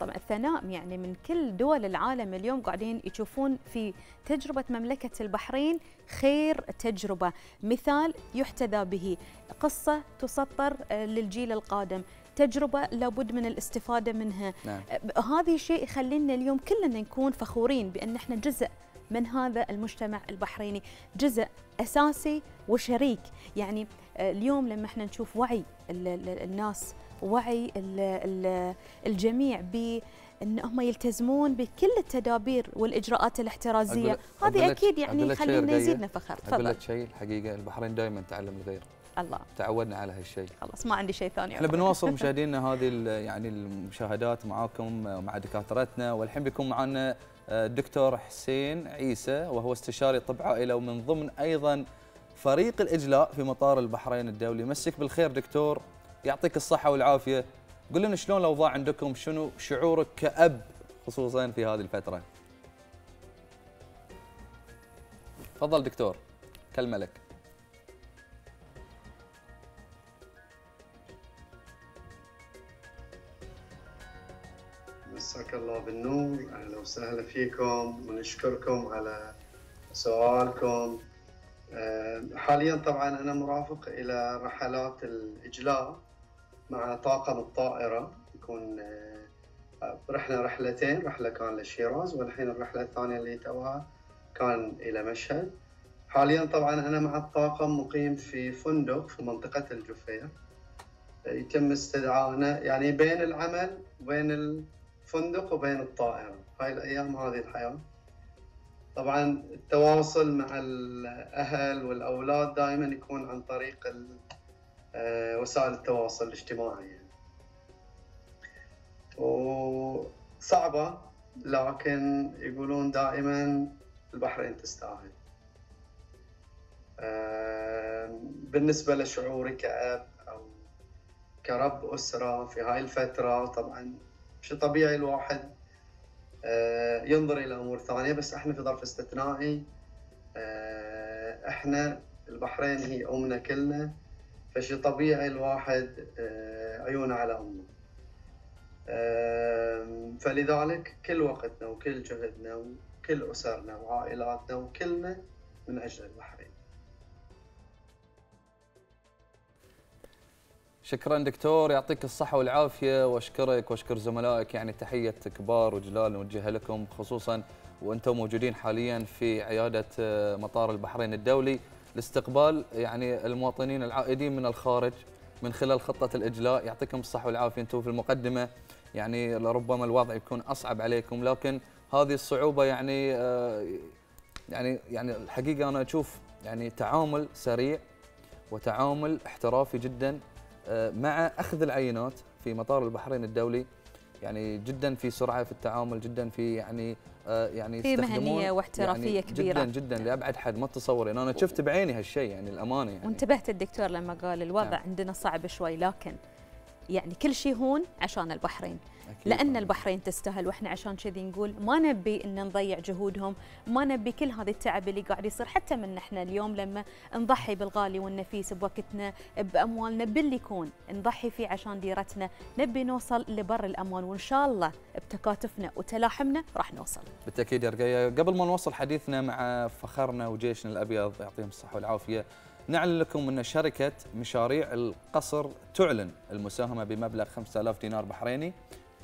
طبعا الثناء يعني من كل دول العالم اليوم قاعدين يشوفون في تجربة مملكة البحرين خير تجربة. مثال يحتذى به. قصة تسطر آه، للجيل القادم. تجربة لابد من الاستفادة منها. نعم. هذا الشيء يخلينا اليوم كلنا نكون فخورين بأن إحنا جزء من هذا المجتمع البحريني. جزء أساسي وشريك. يعني آه، اليوم لما إحنا نشوف وعي الناس وعي الجميع ب إن هم يلتزمون بكل التدابير والإجراءات الاحترازية هذه أكيد يعني يخلينا يزيدنا فخر. تفضل. أقول شيء الحقيقة البحرين دائما تعلم الغير. الله. تعودنا على هالشيء. خلاص ما عندي شيء ثاني. إحنا بنواصل مشاهدينا هذه يعني المشاهدات معاكم ومع دكاترتنا والحين بيكون معنا آه، الدكتور حسين عيسى وهو استشاري طب عائلة ومن ضمن أيضا فريق الإجلاء في مطار البحرين الدولي. مسك بالخير دكتور يعطيك الصحة والعافية. قل لنا شلون الأوضاع عندكم؟ شنو شعورك كأب خصوصا في هذه الفترة؟ تفضل دكتور كلمة لك. مساك الله بالنور. أهلا وسهلا فيكم ونشكركم على سؤالكم. آه، حاليا طبعا أنا مرافق إلى رحلات الإجلاء مع طاقم الطائرة. يكون آه، رحنا رحلتين. رحلة كان لشيراز والحين الرحلة الثانية اللي توها كان إلى مشهد. حاليا طبعا أنا مع الطاقم مقيم في فندق في منطقة الجفير. يتم استدعائنا يعني بين العمل وبين الفندق وبين الطائرة هاي الأيام هذه الحياة. طبعا التواصل مع الأهل والأولاد دائما يكون عن طريق آه، وسائل التواصل الاجتماعي. يعني. وصعبة لكن يقولون دائما البحرين تستاهل. آه، بالنسبة لشعوري كأب أو كرب أسرة في هاي الفترة طبعا شيء طبيعي الواحد آه، ينظر إلى أمور ثانية بس إحنا في ظرف استثنائي آه، إحنا البحرين هي أمنا كلنا فشي طبيعي الواحد آه، عيونه على أمه. فلذلك كل وقتنا وكل جهدنا وكل أسرنا وعائلاتنا وكلنا من أجل البحرين. شكرا دكتور يعطيك الصحة والعافية وأشكرك وأشكر زملائك يعني تحية كبار وجلال نوجهها لكم خصوصا وأنتم موجودين حاليا في عيادة آه، مطار البحرين الدولي لاستقبال يعني المواطنين العائدين من الخارج من خلال خطة الإجلاء. يعطيكم الصحة والعافية أنتم في المقدمة. يعني لربما الوضع يكون أصعب عليكم لكن هذه الصعوبة يعني آه، يعني يعني الحقيقة أنا أشوف يعني تعامل سريع وتعامل احترافي جدا. مع أخذ العينات في مطار البحرين الدولي يعني جدا في سرعة في التعامل جدا في يعني آه، يعني في مهنية واحترافيه يعني كبيره جدا جدا لأبعد حد ما يعني أنا شفت بعيني هالشيء يعني الأمانة يعني. وانتبهت الدكتور لما قال الوضع نعم. عندنا صعب شوي لكن يعني كل شيء هون عشان البحرين. لأن البحرين تستاهل وإحنا عشان كذي نقول ما نبي إن نضيع جهودهم ما نبي كل هذا التعب اللي قاعد يصير. حتى من إحنا اليوم لما نضحي بالغالي والنفيس بوقتنا بأموالنا باللي يكون نضحي فيه عشان ديرتنا نبي نوصل لبر الامان وإن شاء الله بتكاتفنا وتلاحمنا راح نوصل. بالتأكيد يا رقية قبل ما نوصل حديثنا مع فخرنا وجيشنا الأبيض يعطيهم الصحة والعافية. نعلن لكم أن شركة مشاريع القصر تعلن المساهمة بمبلغ 5000 دينار بحريني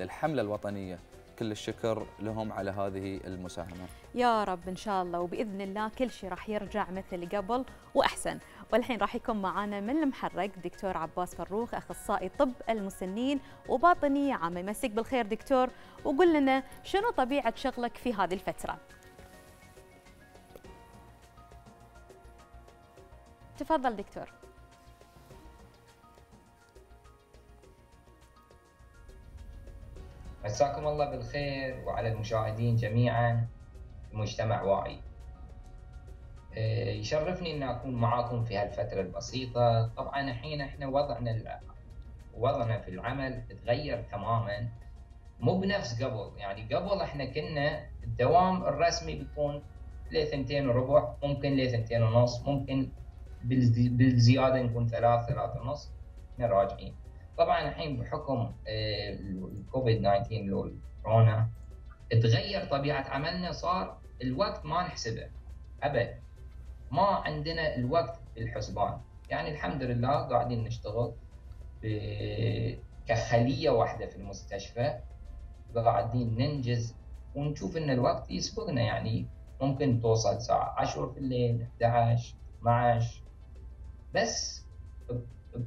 للحملة الوطنية. كل الشكر لهم على هذه المساهمة. يا رب إن شاء الله وبإذن الله كل شيء راح يرجع مثل قبل وأحسن. والحين راح يكون معانا من المحرق دكتور عباس فروخ أخصائي طب المسنين وباطنية عامة. يمسك بالخير دكتور وقول لنا شنو طبيعة شغلك في هذه الفترة؟ تفضل دكتور. مساكم الله بالخير وعلى المشاهدين جميعا. مجتمع واعي. يشرفني ان أكون معاكم في هالفترة البسيطة. طبعا الحين إحنا وضعنا وضعنا في العمل تغير تماما. مو بنفس قبل يعني قبل إحنا كنا الدوام الرسمي بيكون لثنتين وربع ممكن لثنتين ونص ممكن بالزيادة نكون ثلاث ثلاث ونص إحنا راجعين. طبعا الحين بحكم الكوفيد 19 اللي الكورونا تغير طبيعه عملنا صار الوقت ما نحسبه ابد ما عندنا الوقت بالحسبان يعني الحمد لله قاعدين نشتغل كخليه واحدة في المستشفى قاعدين ننجز ونشوف ان الوقت يسبقنا يعني ممكن توصل الساعة 10 في الليل 11 12 بس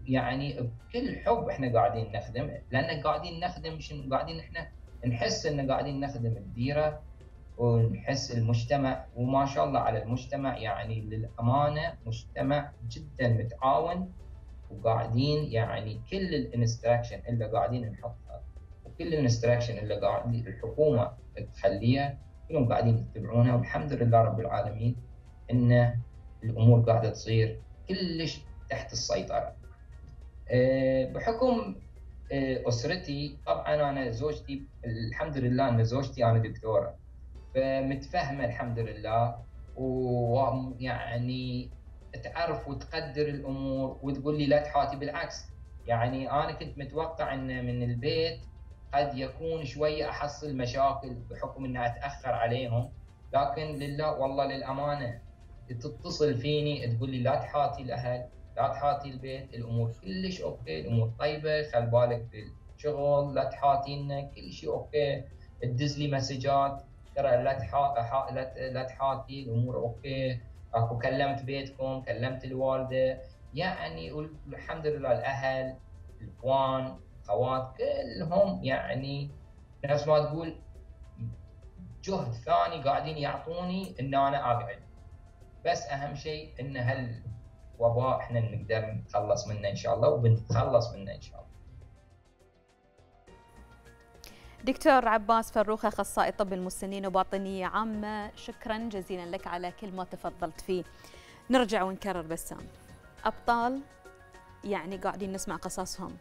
يعني بكل حب إحنا قاعدين نخدم لأن قاعدين نخدم شنو قاعدين إحنا نحس إن قاعدين نخدم الديرة ونحس المجتمع وما شاء الله على المجتمع يعني للأمانة مجتمع جدا متعاون وقاعدين يعني كل الإنستراكشن اللي قاعدين نحطها وكل الإنستراكشن اللي قاعدين الحكومة تخليها كلهم قاعدين يتبعونها والحمد لله رب العالمين إن الأمور قاعدة تصير كلش تحت السيطرة. بحكم أسرتي طبعا أنا زوجتي الحمد لله أن زوجتي أنا دكتورة. فمتفهمة الحمد لله ويعني تعرف وتقدر الأمور وتقول لي لا تحاتي بالعكس. يعني أنا كنت متوقع إن من البيت قد يكون شوية أحصل مشاكل بحكم إنها اتاخر عليهم. لكن لله والله للأمانة تتصل فيني تقول لي لا تحاتي الأهل لا تحاتي البيت الأمور كلش OK الأمور طيبة خل بالك بالشغل لا تحاتينا كل شيء OK. تدز لي مسجات ترى لا. لا تحاتي الأمور OK. أكو كلمت بيتكم كلمت الوالدة. يعني والحمد لله الأهل الإخوان خوات كلهم يعني نفس ما تقول جهد ثاني قاعدين يعطوني إن أنا اقعد بس أهم شيء إن هالوباء إحنا نقدر نتخلص منه إن شاء الله وبنتخلص منه إن شاء الله. دكتور عباس فروخ أخصائي طب المسنين وباطنية عامة شكرا جزيلا لك على كل ما تفضلت فيه. نرجع ونكرر بسام أبطال يعني قاعدين نسمع قصصهم.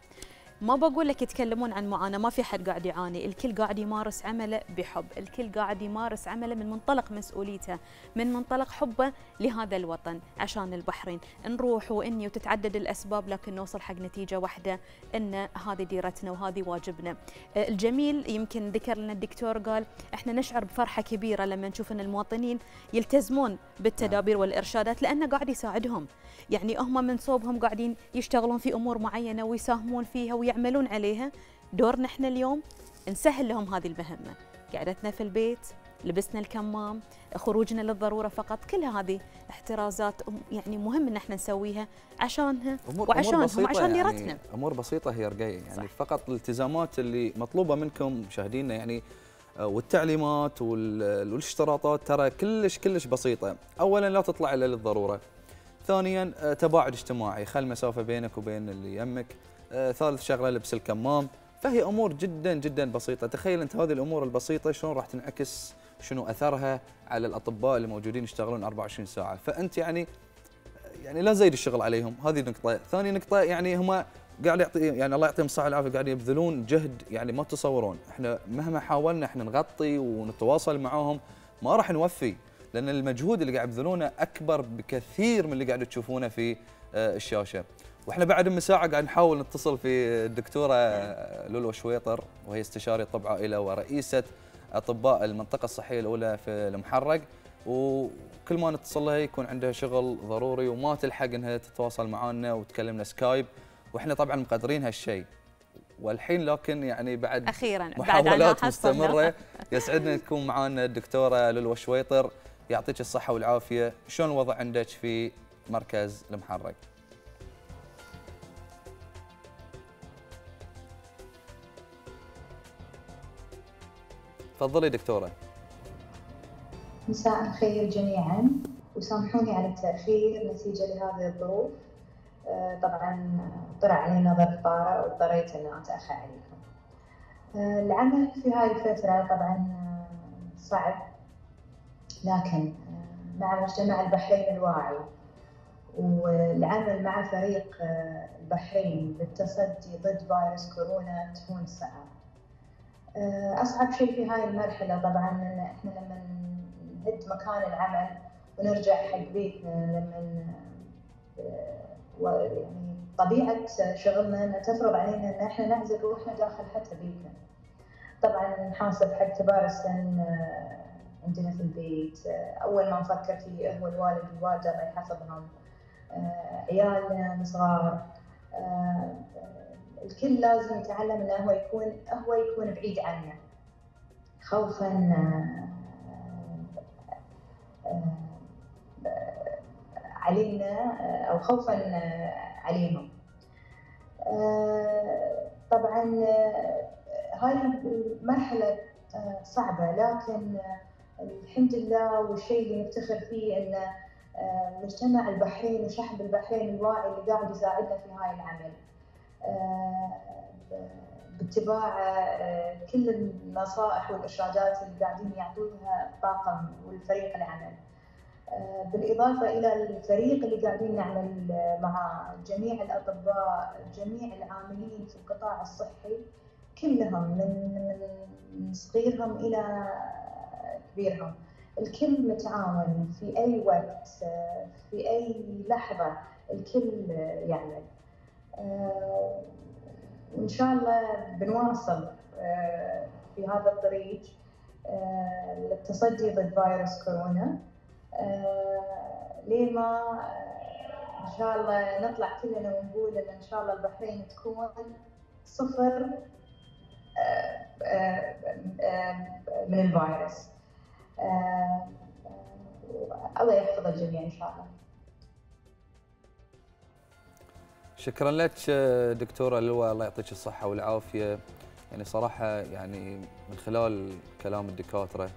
ما بقول لك يتكلمون عن معاناه ما في حد قاعد يعاني. الكل قاعد يمارس عمله بحب. الكل قاعد يمارس عمله من منطلق مسؤوليته من منطلق حبه لهذا الوطن عشان البحرين. نروح وإني وتتعدد الأسباب لكن نوصل حق نتيجة واحدة إن هذه ديرتنا وهذه واجبنا. الجميل يمكن ذكر لنا الدكتور قال إحنا نشعر بفرحة كبيرة لما نشوف إن المواطنين يلتزمون بالتدابير والإرشادات لأنه قاعد يساعدهم. يعني هم من صوبهم قاعدين يشتغلون في أمور معينة ويساهمون فيها ويعملون عليها دورنا إحنا اليوم نسهل لهم هذه المهمه قعدتنا في البيت لبسنا الكمام خروجنا للضرورة فقط كل هذه احترازات يعني مهم إن إحنا نسويها عشانها أمور وعشانهم أمور وعشان يعني ديرتنا. أمور بسيطة هي رقيه يعني صح. فقط الالتزامات اللي مطلوبة منكم مشاهدينا يعني والتعليمات والاشتراطات ترى كلش كلش بسيطة. اولا لا تطلع إلا للضرورة. ثانيا تباعد اجتماعي. خل مسافة بينك وبين اللي يمك ثالث شغلة لبس الكمام. فهي أمور جدا جدا بسيطة. تخيل أنت هذه الأمور البسيطة شلون راح تنعكس شنو أثرها على الأطباء اللي موجودين يشتغلون 24 ساعة. فأنت يعني يعني لا زيد الشغل عليهم. هذه نقطة. ثاني نقطة يعني هم قاعد يعطي يعني الله يعطيهم الصحة والعافية قاعد يبذلون جهد. يعني ما تتصورون إحنا مهما حاولنا إحنا نغطي ونتواصل معاهم ما راح نوفي. لأن المجهود اللي قاعد يبذلونه أكبر بكثير من اللي قاعد تشوفونه في الشاشة. وإحنا بعد من ساعه قاعد نحاول نتصل في الدكتورة لولو شويطر وهي استشاري طب عائلة ورئيسة أطباء المنطقة الصحية الأولى في المحرق. وكل ما نتصل لها يكون عندها شغل ضروري وما تلحق إنها تتواصل معنا وتكلمنا سكايب. وإحنا طبعا مقدرين هالشيء. والحين لكن يعني بعد أخيرا بعد محاولات حصلنا. مستمرة يسعدنا تكون معنا الدكتورة للوى شويطر. يعطيك الصحة والعافية. شلون الوضع عندك في مركز المحرق؟ تفضلي دكتورة. مساء الخير جميعا. وسامحوني على التأخير نتيجة لهذه الظروف. آه، طبعا طرأ علينا ظرف طارئ واضطريت أن أتأخر عليكم. آه، العمل في هاي الفترة طبعا آه، صعب لكن آه، مع مجتمع البحرين الواعي والعمل مع فريق آه، البحرين بالتصدي ضد فيروس كورونا تهون الصعاب آه، أصعب شيء في هاي المرحلة طبعا إن إحنا لما نهد مكان العمل ونرجع حق بيتنا لما آه، ويعني طبيعة شغلنا إن تفرض علينا إن إحنا نعزل روحنا داخل حتى بيتنا. طبعا نحاسب حق كبار السن آه، عندنا في البيت آه، أول ما نفكر فيه هو الوالد والوالدة الله يحفظهم آه، عيالنا الصغار آه، الكل لازم يتعلم إنه هو يكون هو يكون بعيد عنه. خوفا آه، آه، علينا آه، أو خوفا عليهم. طبعا هاي المرحلة آه، صعبة لكن الحمد لله والشيء اللي نفتخر فيه ان مجتمع البحرين وشعب البحرين الواعي اللي قاعد يساعدنا في هاي العمل. باتباع آه، كل النصائح والإرشادات اللي قاعدين يعطوها الطاقم والفريق العمل آه، بالإضافة إلى الفريق اللي قاعدين نعمل آه، مع جميع الأطباء جميع العاملين في القطاع الصحي كلهم من من صغيرهم إلى كبيرهم. الكل متعاون في أي وقت آه، في أي لحظة الكل آه، يعمل. آه، وإن شاء الله بنواصل آه، في هذا الطريق آه، للتصدي ضد فيروس كورونا. آه، لين ما آه، إن شاء الله نطلع كلنا ونقول إن إن شاء الله البحرين تكون صفر آه، آه، آه، من الفيروس. آه، آه، الله يحفظ الجميع إن شاء الله. شكرا لك دكتورة لؤى الله يعطيك الصحة والعافية. يعني صراحة يعني من خلال كلام الدكاترة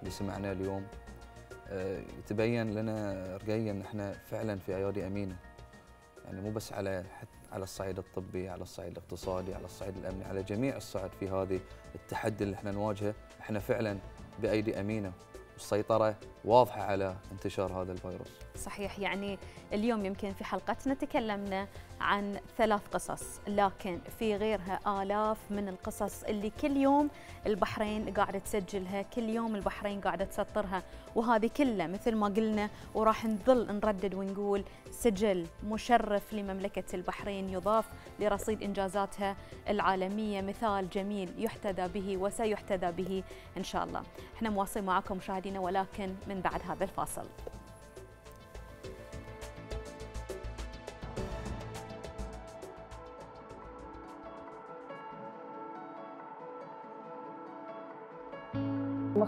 اللي سمعناه اليوم آه، يتبين لنا رقيا إن إحنا فعلا في أيادي أمينة. يعني مو بس على على الصعيد الطبي على الصعيد الاقتصادي على الصعيد الأمني على جميع الصعد في هذه التحدي اللي إحنا نواجهه. إحنا فعلا بأيدي أمينة. والسيطرة واضحة على انتشار هذا الفيروس. صحيح يعني اليوم يمكن في حلقتنا تكلمنا عن ثلاث قصص لكن في غيرها آلاف من القصص اللي كل يوم البحرين قاعدة تسجلها كل يوم البحرين قاعدة تسطرها. وهذه كلها مثل ما قلنا وراح نظل نردد ونقول سجل مشرف لمملكة البحرين يضاف لرصيد إنجازاتها العالمية. مثال جميل يحتذى به وسيحتذى به إن شاء الله. إحنا مواصلين معكم مشاهدينا ولكن من بعد هذا الفاصل.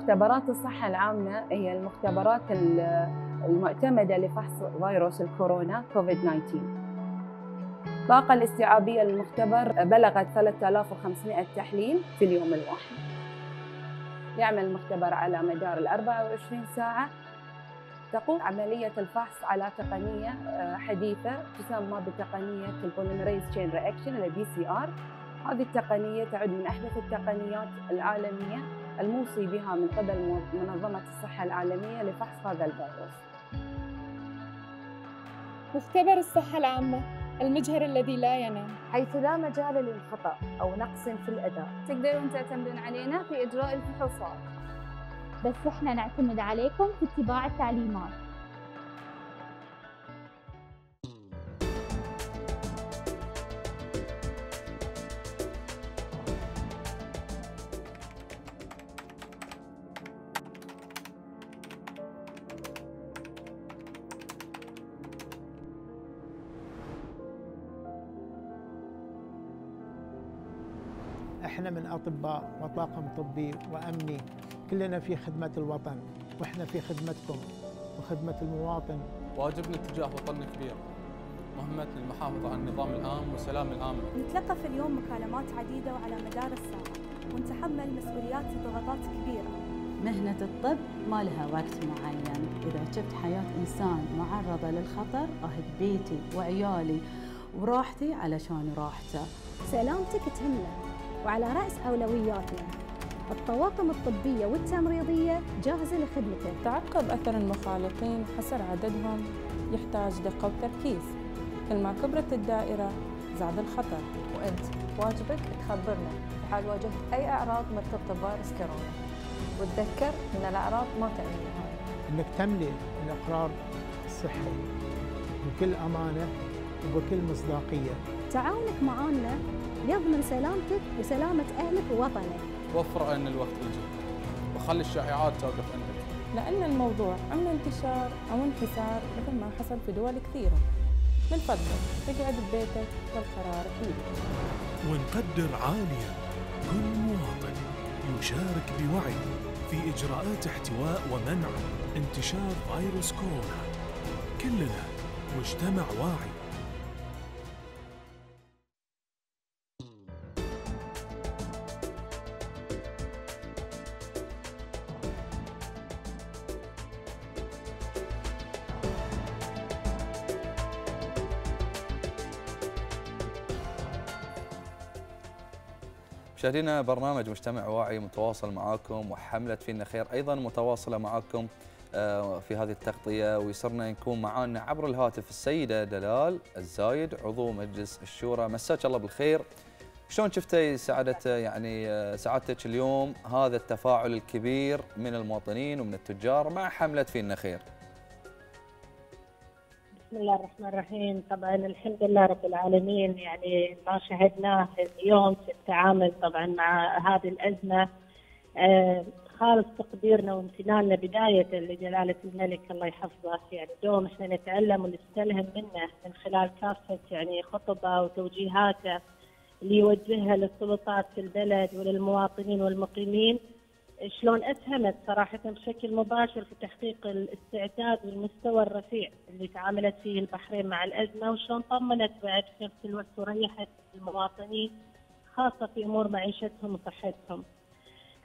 مختبرات الصحة العامة هي المختبرات ال- المعتمدة لفحص فيروس الكورونا كوفيد 19 الطاقة الاستيعابية للمختبر بلغت 3500 تحليل في اليوم الواحد. يعمل المختبر على مدار ال 24 ساعة. تقوم عملية الفحص على تقنية آه، حديثة تسمى بتقنية ال polymerase chain reaction ال PCR هذه التقنية تعد من أحدث التقنيات العالمية. الموصي بها من قبل منظمة الصحة العالمية لفحص هذا الفيروس. مختبر الصحة العامة المجهر الذي لا ينام. حيث لا مجال للخطأ أو نقص في الأداء. تقدرون تعتمدون علينا في إجراء الفحوصات. بس إحنا نعتمد عليكم في اتباع التعليمات. أطباء وطاقم طبي وأمني. كلنا في خدمة الوطن وإحنا في خدمتكم وخدمة المواطن. واجبنا تجاه وطننا كبير مهمتنا المحافظة على النظام العام والسلام العام نتلقى في اليوم مكالمات عديدة وعلى مدار الساعة ونتحمل مسؤوليات وضغطات كبيرة. مهنة الطب ما لها وقت معين. إذا شفت حياة إنسان معرضة للخطر أهد بيتي وعيالي وراحتي علشان راحته. سلامتك تهمنا وعلى رأس أولوياتنا. الطواقم الطبية والتمريضية جاهزة لخدمتك تعقب أثر المخالطين حسب عددهم يحتاج دقة وتركيز. كل ما كبرت الدائرة زاد الخطر. وأنت واجبك تخبرنا في حال واجهت أي أعراض مرتبطة بفيروس كورونا وتذكر أن الأعراض ما تعني إنك تملي الاقرار الصحي بكل أمانة وبكل مصداقية. تعاونك معنا يضمن سلامتك وسلامة أهلك ووطنك. وفر لنا الوقت والجهد وخلي الشائعات توقف عندك. لأن الموضوع أما انتشار أو انحسار مثل ما حصل في دول كثيرة. من فضلك اقعد ببيتك والقرار بيدك ونقدر عاليا. كل مواطن. يشارك بوعي في إجراءات احتواء ومنع انتشار فيروس كورونا. كلنا مجتمع واعي. مشاهدينا برنامج مجتمع واعي متواصل معاكم وحملة فينا خير أيضا متواصلة معاكم آه، في هذه التغطية. ويسرنا يكون معانا عبر الهاتف السيدة دلال الزايد عضو مجلس الشورى. مساك الله بالخير. شلون شفتي سعادة يعني آه، سعادتك اليوم؟ هذا التفاعل الكبير من المواطنين ومن التجار مع حملة فينا خير. بسم الله الرحمن الرحيم. طبعا الحمد لله رب العالمين. يعني ما شهدناه اليوم في التعامل طبعا مع هذه الأزمة. آه، خالص تقديرنا وامتناننا بداية لجلالة الملك الله يحفظه. يعني دوم إحنا نتعلم ونستلهم منه من خلال كافة يعني خطبه وتوجيهاته اللي يوجهها للسلطات في البلد وللمواطنين والمقيمين. شلون اسهمت صراحة بشكل مباشر في تحقيق الاستعداد والمستوى الرفيع اللي تعاملت فيه البحرين مع الأزمة وشلون طمنت بعد في نفس الوقت وريحت المواطنين خاصة في أمور معيشتهم وصحتهم.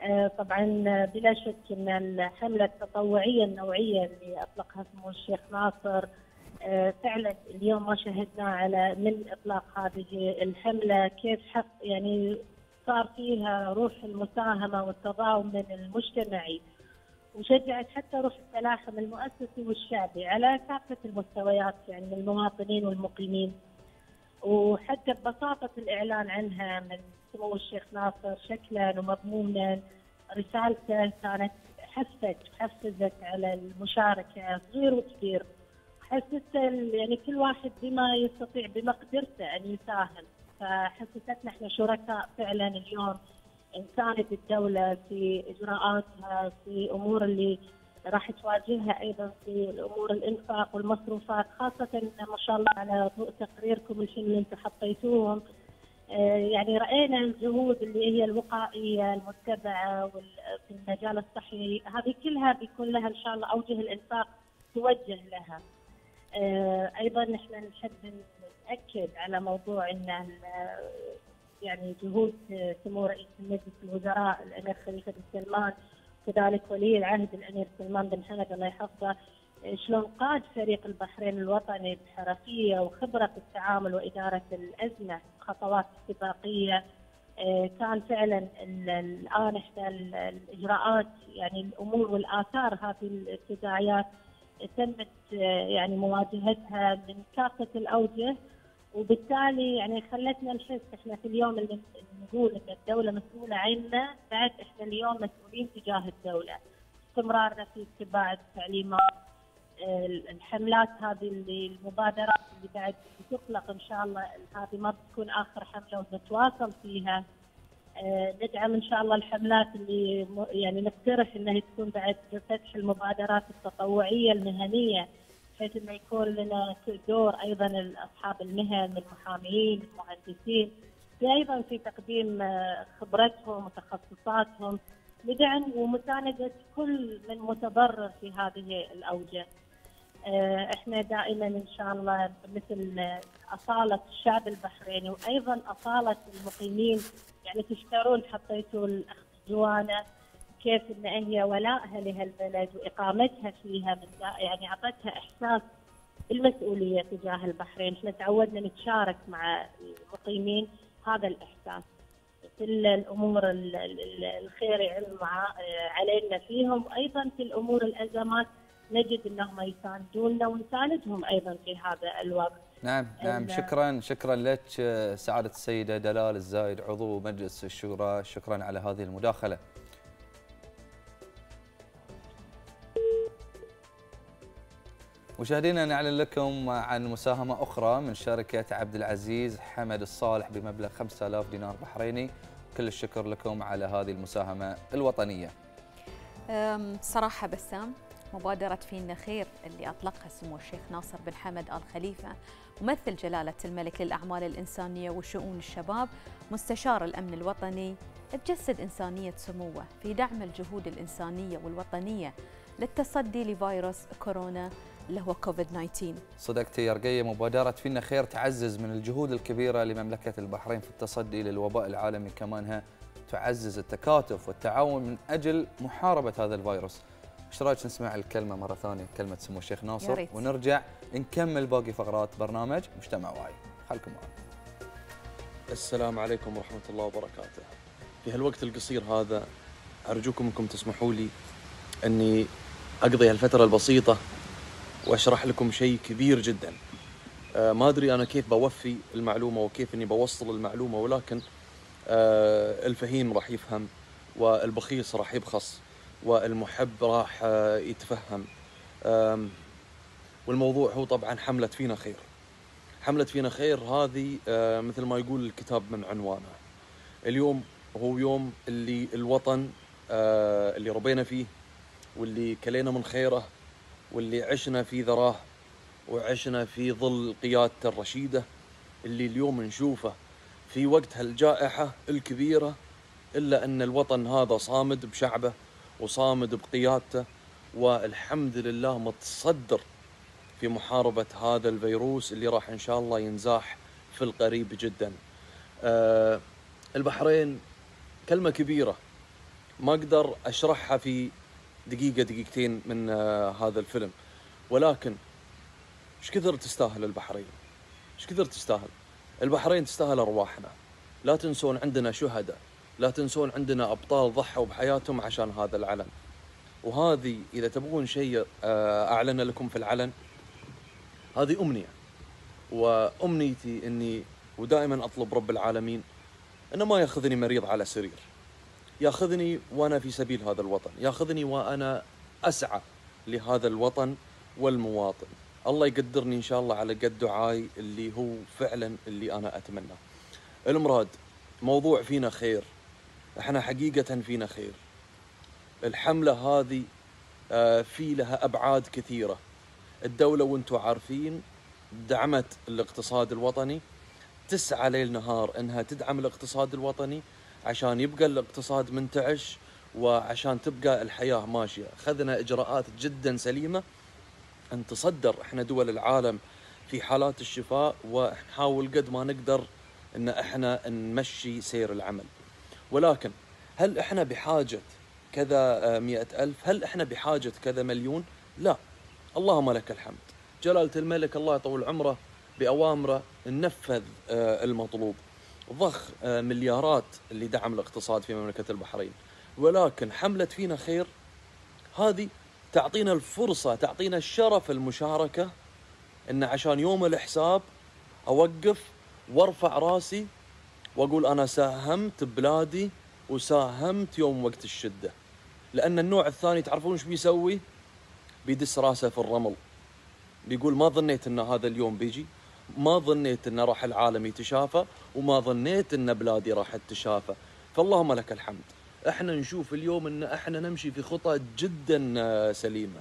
آه، طبعا بلا شك إن الحملة التطوعية النوعية اللي أطلقها سمو الشيخ ناصر آه، فعلا اليوم ما شهدناه على من إطلاق هذه الحملة كيف حق يعني صار فيها روح المساهمة والتضامن المجتمعي. وشجعت حتى روح التلاحم المؤسسي والشعبي على كافه المستويات يعني المواطنين والمقيمين. وحتى ببساطة الإعلان عنها من سمو الشيخ ناصر شكلا ومضمونا رسالته كانت حفزت حفزت على المشاركة صغير وكبير. حسست يعني كل واحد بما يستطيع بمقدرته أن يساهم. فحسستنا إحنا شركاء فعلا اليوم ان كانت الدولة في إجراءاتها في أمور اللي راح تواجهها أيضا في الأمور الإنفاق والمصروفات خاصة ما شاء الله على ضوء تقريركم الحين اللي أنتم حطيتوهم آه، يعني رأينا الجهود اللي هي الوقائية المتبعة في المجال الصحي هذه كلها بيكون لها إن شاء الله أوجه الإنفاق توجه لها. آه، أيضا إحنا نحب ناكد على موضوع إن ال- يعني جهود آه، سمو رئيس مجلس الوزراء الأمير خليفة بن سلمان كذلك ولي العهد الأمير سلمان بن حمد الله يحفظه آه، شلون قاد فريق البحرين الوطني بحرفية وخبرة في التعامل وإدارة الأزمة خطوات استباقيه آه، كان فعلا ال- الآن ال- الإجراءات يعني الأمور والآثار هذه الابتداعيات تمت آه، يعني مواجهتها من كافة الأوجه. وبالتالي يعني خلتنا نحس إحنا في اليوم اللي نقول إن الدولة مسؤولة عنا بعد إحنا اليوم مسؤولين تجاه الدولة. استمرارنا في اتباع التعليمات الحملات هذه اللي المبادرات اللي بعد بتطلق إن شاء الله هذه ما بتكون آخر حملة ونتواصل فيها. آه، ندعم إن شاء الله الحملات اللي يعني نقترح إنها تكون بعد فتح المبادرات التطوعية المهنية. بحيث انه يكون لنا دور أيضا اصحاب المهن من المحامين المهندسين أيضا في تقديم آه، خبرتهم وتخصصاتهم لدعم ومساندة كل من متضرر في هذه الأوجة. آه، إحنا دائما إن شاء الله مثل أصالة الشعب البحريني وأيضا أصالة المقيمين يعني تشكرون حطيتوا الأخت جوانا كيف إن هي ولائها لهالبلد وإقامتها فيها من يعني أعطتها إحساس بالمسؤولية تجاه البحرين، إحنا تعودنا نتشارك مع المقيمين هذا الإحساس. كل الأمور ال- ال- الخير يعم علينا فيهم. وأيضا في الأمور الأزمات نجد إنهم يساندونا ونساندهم أيضا في هذا الوقت. نعم نعم. شكرا شكرا لك سعادة السيدة دلال الزايد عضو مجلس الشورى. شكرا على هذه المداخلة. مشاهدينا نعلن لكم عن مساهمة أخرى من شركة عبد العزيز حمد الصالح بمبلغ 5000 دينار بحريني. كل الشكر لكم على هذه المساهمة الوطنية. صراحة بسام مبادرة فينا خير اللي أطلقها سمو الشيخ ناصر بن حمد آل خليفة ممثل جلالة الملك للأعمال الإنسانية وشؤون الشباب مستشار الأمن الوطني تجسد إنسانية سموه في دعم الجهود الإنسانية والوطنية للتصدي لفيروس كورونا. اللي هو كوفيد 19 صدقتي يا رقية مبادرة فينا خير تعزز من الجهود الكبيرة لمملكة البحرين في التصدي للوباء العالمي. كمانها تعزز التكاتف والتعاون من أجل محاربة هذا الفيروس. إيش رأيك نسمع الكلمة مرة ثانية؟ كلمة سمو الشيخ يا ناصر ريت. ونرجع نكمل باقي فقرات برنامج مجتمع واعي خلكم معنا. السلام عليكم ورحمة الله وبركاته. في هالوقت القصير هذا أرجوكم أنكم تسمحوا لي أني أقضي هالفترة البسيطة وأشرح لكم شيء كبير جدا. آه، ما أدري أنا كيف بوفي المعلومة وكيف أني بوصل المعلومة ولكن آه، الفهيم راح يفهم والبخيص راح يبخص والمحب راح آه، يتفهم. والموضوع هو طبعا حملة فينا خير. حملة فينا خير هذه آه، مثل ما يقول الكتاب من عنوانه. اليوم هو يوم اللي الوطن آه، اللي ربينا فيه واللي كلينا من خيره واللي عشنا في ذراه وعشنا في ظل قيادته الرشيدة اللي اليوم نشوفه في وقت هالجائحة الكبيرة إلا أن الوطن هذا صامد بشعبه وصامد بقيادته والحمد لله متصدر في محاربة هذا الفيروس اللي راح إن شاء الله ينزاح في القريب جدا. آه، البحرين كلمة كبيرة ما أقدر أشرحها في دقيقة دقيقتين من آه، هذا الفيلم. ولكن إيش كثر تستاهل البحرين؟ إيش كثر تستاهل؟ البحرين تستاهل أرواحنا. لا تنسون عندنا شهداء لا تنسون عندنا أبطال ضحوا بحياتهم عشان هذا العلم وهذه إذا تبغون شيء آه، أعلن لكم في العلن هذه أمنية. وأمنيتي أني ودائما أطلب رب العالمين أنه ما يأخذني مريض على سرير. ياخذني وأنا في سبيل هذا الوطن ياخذني وأنا أسعى لهذا الوطن والمواطن. الله يقدرني إن شاء الله على قد دعاي اللي هو فعلا اللي أنا أتمناه المراد موضوع فينا خير. إحنا حقيقة فينا خير. الحملة هذه آه، في لها أبعاد كثيرة. الدولة وأنتم عارفين دعمت الاقتصاد الوطني. تسعى ليل نهار إنها تدعم الاقتصاد الوطني. عشان يبقى الاقتصاد منتعش وعشان تبقى الحياة ماشية. خذنا إجراءات جدا سليمة أن تصدر إحنا دول العالم في حالات الشفاء ونحاول قد ما نقدر أن إحنا نمشي سير العمل. ولكن هل إحنا بحاجة كذا مئة ألف؟ هل إحنا بحاجة كذا مليون؟ لا. اللهم لك الحمد. جلالة الملك الله يطول عمره بأوامره ننفذ آه، المطلوب. ضخ آه، مليارات اللي دعم الاقتصاد في مملكة البحرين. ولكن حملة فينا خير؟ هذه تعطينا الفرصة تعطينا الشرف المشاركة إن عشان يوم الحساب أوقف وأرفع راسي وأقول أنا ساهمت ببلادي وساهمت يوم وقت الشدة. لأن النوع الثاني تعرفون إيش بيسوي؟ بيدس راسه في الرمل. بيقول ما ظنيت إن هذا اليوم بيجي. ما ظنيت ان راح العالم يتشافى وما ظنيت إن بلادي راح تتشافى. فاللهم لك الحمد. إحنا نشوف اليوم إن إحنا نمشي في خطى جدا آه، سليمة.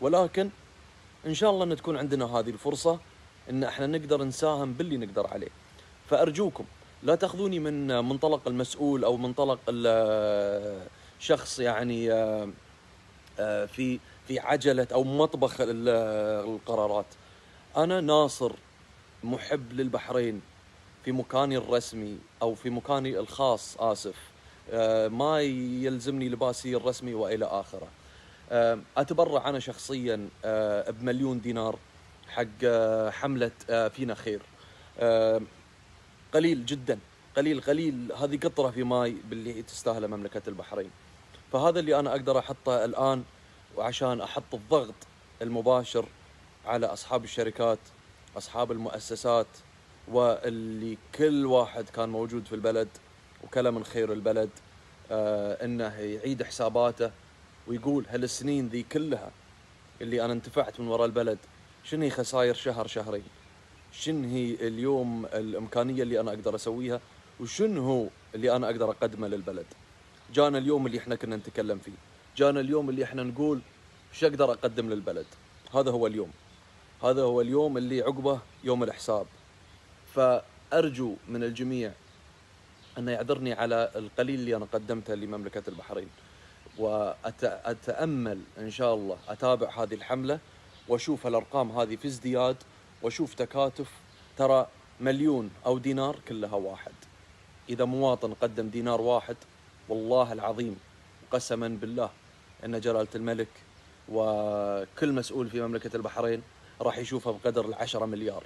ولكن إن شاء الله إن تكون عندنا هذه الفرصة إن إحنا نقدر نساهم باللي نقدر عليه. فأرجوكم لا تأخذوني من منطلق المسؤول أو منطلق الشخص يعني آه، آه، في في عجلة أو مطبخ القرارات. أنا ناصر محب للبحرين في مكاني الرسمي أو في مكاني الخاص آسف. آه، ما يلزمني لباسي الرسمي وإلى آخره. أتبرع أنا شخصيا بمليون دينار حق حملة فينا خير. قليل جدا. قليل قليل. هذه قطرة في ماي باللي تستاهله مملكة البحرين. فهذا اللي أنا أقدر أحطه الآن وعشان أحط الضغط المباشر على أصحاب الشركات أصحاب المؤسسات واللي كل واحد كان موجود في البلد وكلا من خير البلد آه إنه يعيد حساباته ويقول هالسنين ذي كلها اللي أنا انتفعت من وراء البلد شنو هي خسائر شهر شهرين؟ شنو هي اليوم الإمكانية اللي أنا أقدر أسويها؟ وشنو هو اللي أنا أقدر أقدمه للبلد؟ جانا اليوم اللي إحنا كنا نتكلم فيه جانا اليوم اللي إحنا نقول إيش أقدر أقدم للبلد؟ هذا هو اليوم. هذا هو اليوم اللي عقبه يوم الحساب. فأرجو من الجميع أن يعذرني على القليل اللي أنا قدمته لمملكة البحرين. وأتأمل إن شاء الله أتابع هذه الحملة وأشوف الأرقام هذه في ازدياد وأشوف تكاتف ترى مليون أو دينار كلها واحد. إذا مواطن قدم دينار واحد والله العظيم قسما بالله إن جلالة الملك وكل مسؤول في مملكة البحرين راح يشوفها بقدر العشرة مليار.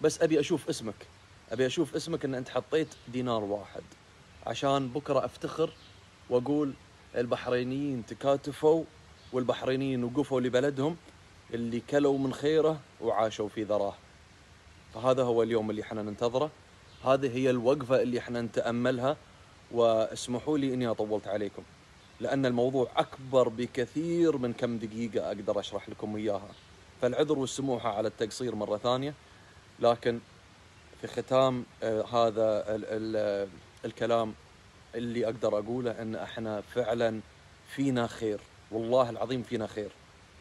بس أبي أشوف اسمك. أبي أشوف اسمك إن أنت حطيت دينار واحد. عشان بكرة أفتخر وأقول البحرينيين تكاتفوا والبحرينيين وقفوا لبلدهم اللي كلوا من خيره وعاشوا في ذراه. فهذا هو اليوم اللي إحنا ننتظره. هذه هي الوقفة اللي إحنا نتأملها. واسمحوا لي إني أطولت عليكم. لأن الموضوع أكبر بكثير من كم دقيقة أقدر أشرح لكم إياها. فالعذر والسموحة على التقصير مرة ثانية. لكن في ختام آه هذا ال ال الكلام اللي أقدر أقوله إن إحنا فعلا فينا خير. والله العظيم فينا خير.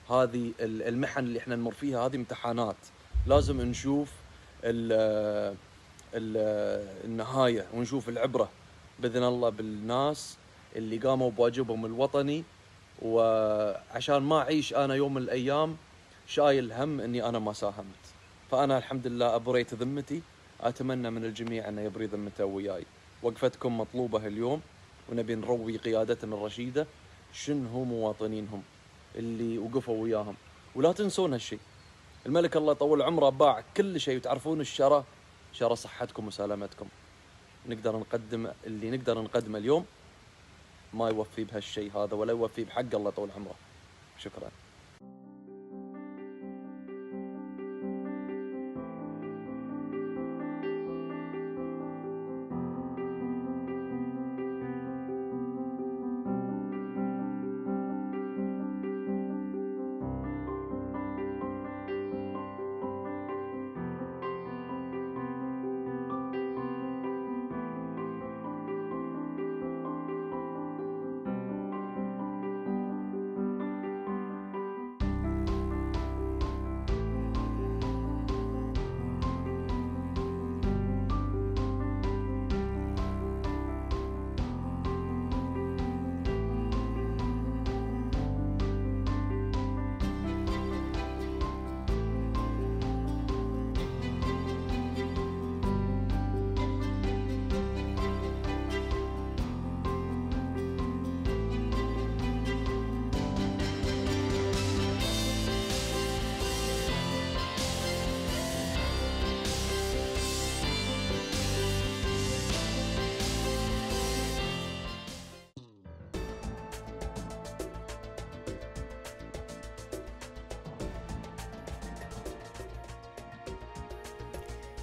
هذه المحن اللي إحنا نمر فيها هذه امتحانات. لازم نشوف ال ال النهاية ونشوف العبرة بإذن الله بالناس اللي قاموا بواجبهم الوطني. وعشان ما أعيش أنا يوم من الأيام شايل هم إني أنا ما ساهمت. فأنا الحمد لله أبريت ذمتي. أتمنى من الجميع انه يبري ذمته وياي. وقفتكم مطلوبة اليوم ونبي نروي قيادتنا الرشيدة شنو مواطنينهم اللي وقفوا وياهم. ولا تنسون هالشيء الملك الله يطول عمره باع كل شيء وتعرفون الشرى؟ شرى صحتكم وسلامتكم. نقدر نقدم اللي نقدر نقدمه اليوم. ما يوفي بهالشيء هذا ولا يوفي بحق الله طول عمره. شكرا.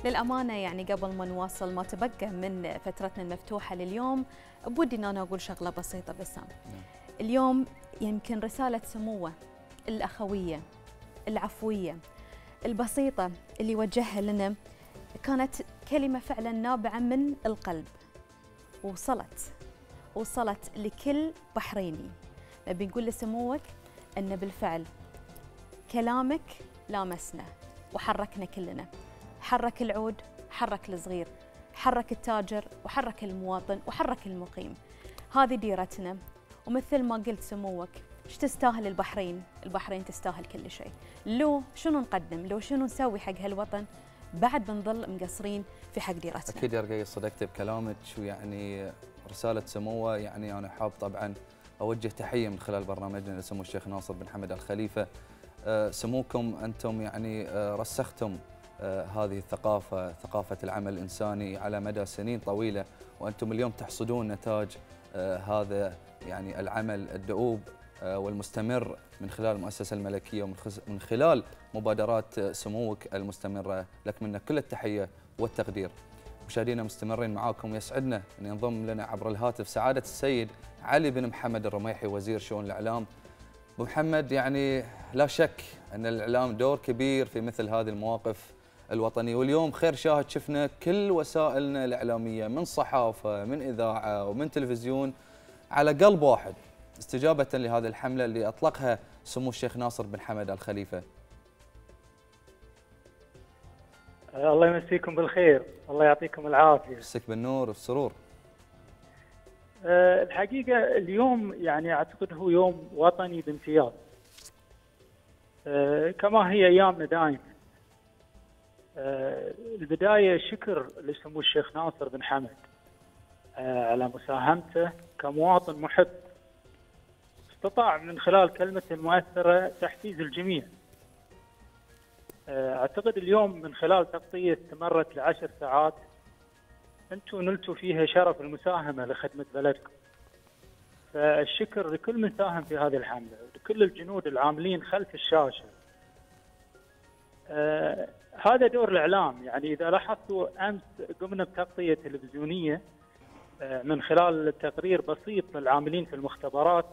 للأمانة يعني قبل ما نواصل ما تبقى من فترتنا المفتوحة لليوم بودي أن أنا أقول شغلة بسيطة بسام. اليوم يمكن رسالة سموة الأخوية العفوية البسيطة اللي وجهها لنا كانت كلمة فعلا نابعة من القلب. وصلت وصلت لكل بحريني. نبي نقول لسموك أن بالفعل كلامك لامسنا وحركنا كلنا. حرك العود حرك الصغير حرك التاجر وحرك المواطن وحرك المقيم. هذه ديرتنا. ومثل ما قلت سموك إيش تستاهل البحرين؟ البحرين تستاهل كل شيء. لو شنو نقدم؟ لو شنو نسوي حق هالوطن؟ بعد بنظل مقصرين في حق ديرتنا. أكيد يا رقية صدقت بكلامك ويعني رسالة سموة يعني أنا حاب طبعا أوجه تحية من خلال برنامجنا لسمو الشيخ ناصر بن حمد الخليفة. آه، سموكم أنتم يعني آه، رسختم هذه الثقافه ثقافة العمل الإنساني على مدى سنين طويلة وأنتم اليوم تحصدون نتاج هذا يعني العمل الدؤوب والمستمر من خلال المؤسسة الملكية ومن خلال مبادرات سموك المستمرة لك منا كل التحية والتقدير. مشاهدينا مستمرين معاكم يسعدنا أن ينضم لنا عبر الهاتف سعادة السيد علي بن محمد الرميحي وزير شؤون الإعلام. أبو محمد يعني لا شك أن الإعلام دور كبير في مثل هذه المواقف الوطنيه واليوم خير شاهد شفنا كل وسائلنا الإعلامية من صحافة من إذاعة ومن تلفزيون على قلب واحد. استجابة لهذه الحملة اللي أطلقها سمو الشيخ ناصر بن حمد الخليفة. الله يمسيكم بالخير. الله يعطيكم العافية. مسك بالنور والسرور أه الحقيقة اليوم يعني أعتقد هو يوم وطني بامتياز. أه كما هي أيامنا دائما. أه البداية شكر لسمو الشيخ ناصر بن حمد أه على مساهمته كمواطن محب استطاع من خلال كلمته المؤثره تحفيز الجميع آه، أعتقد اليوم من خلال تغطية استمرت لعشر ساعات أنتم نلتوا فيها شرف المساهمة لخدمة بلدكم. فالشكر لكل من ساهم في هذه الحملة ولكل الجنود العاملين خلف الشاشة. هذا دور الإعلام يعني إذا لاحظتوا أمس قمنا بتغطية تلفزيونية آه من خلال تقرير بسيط للعاملين في المختبرات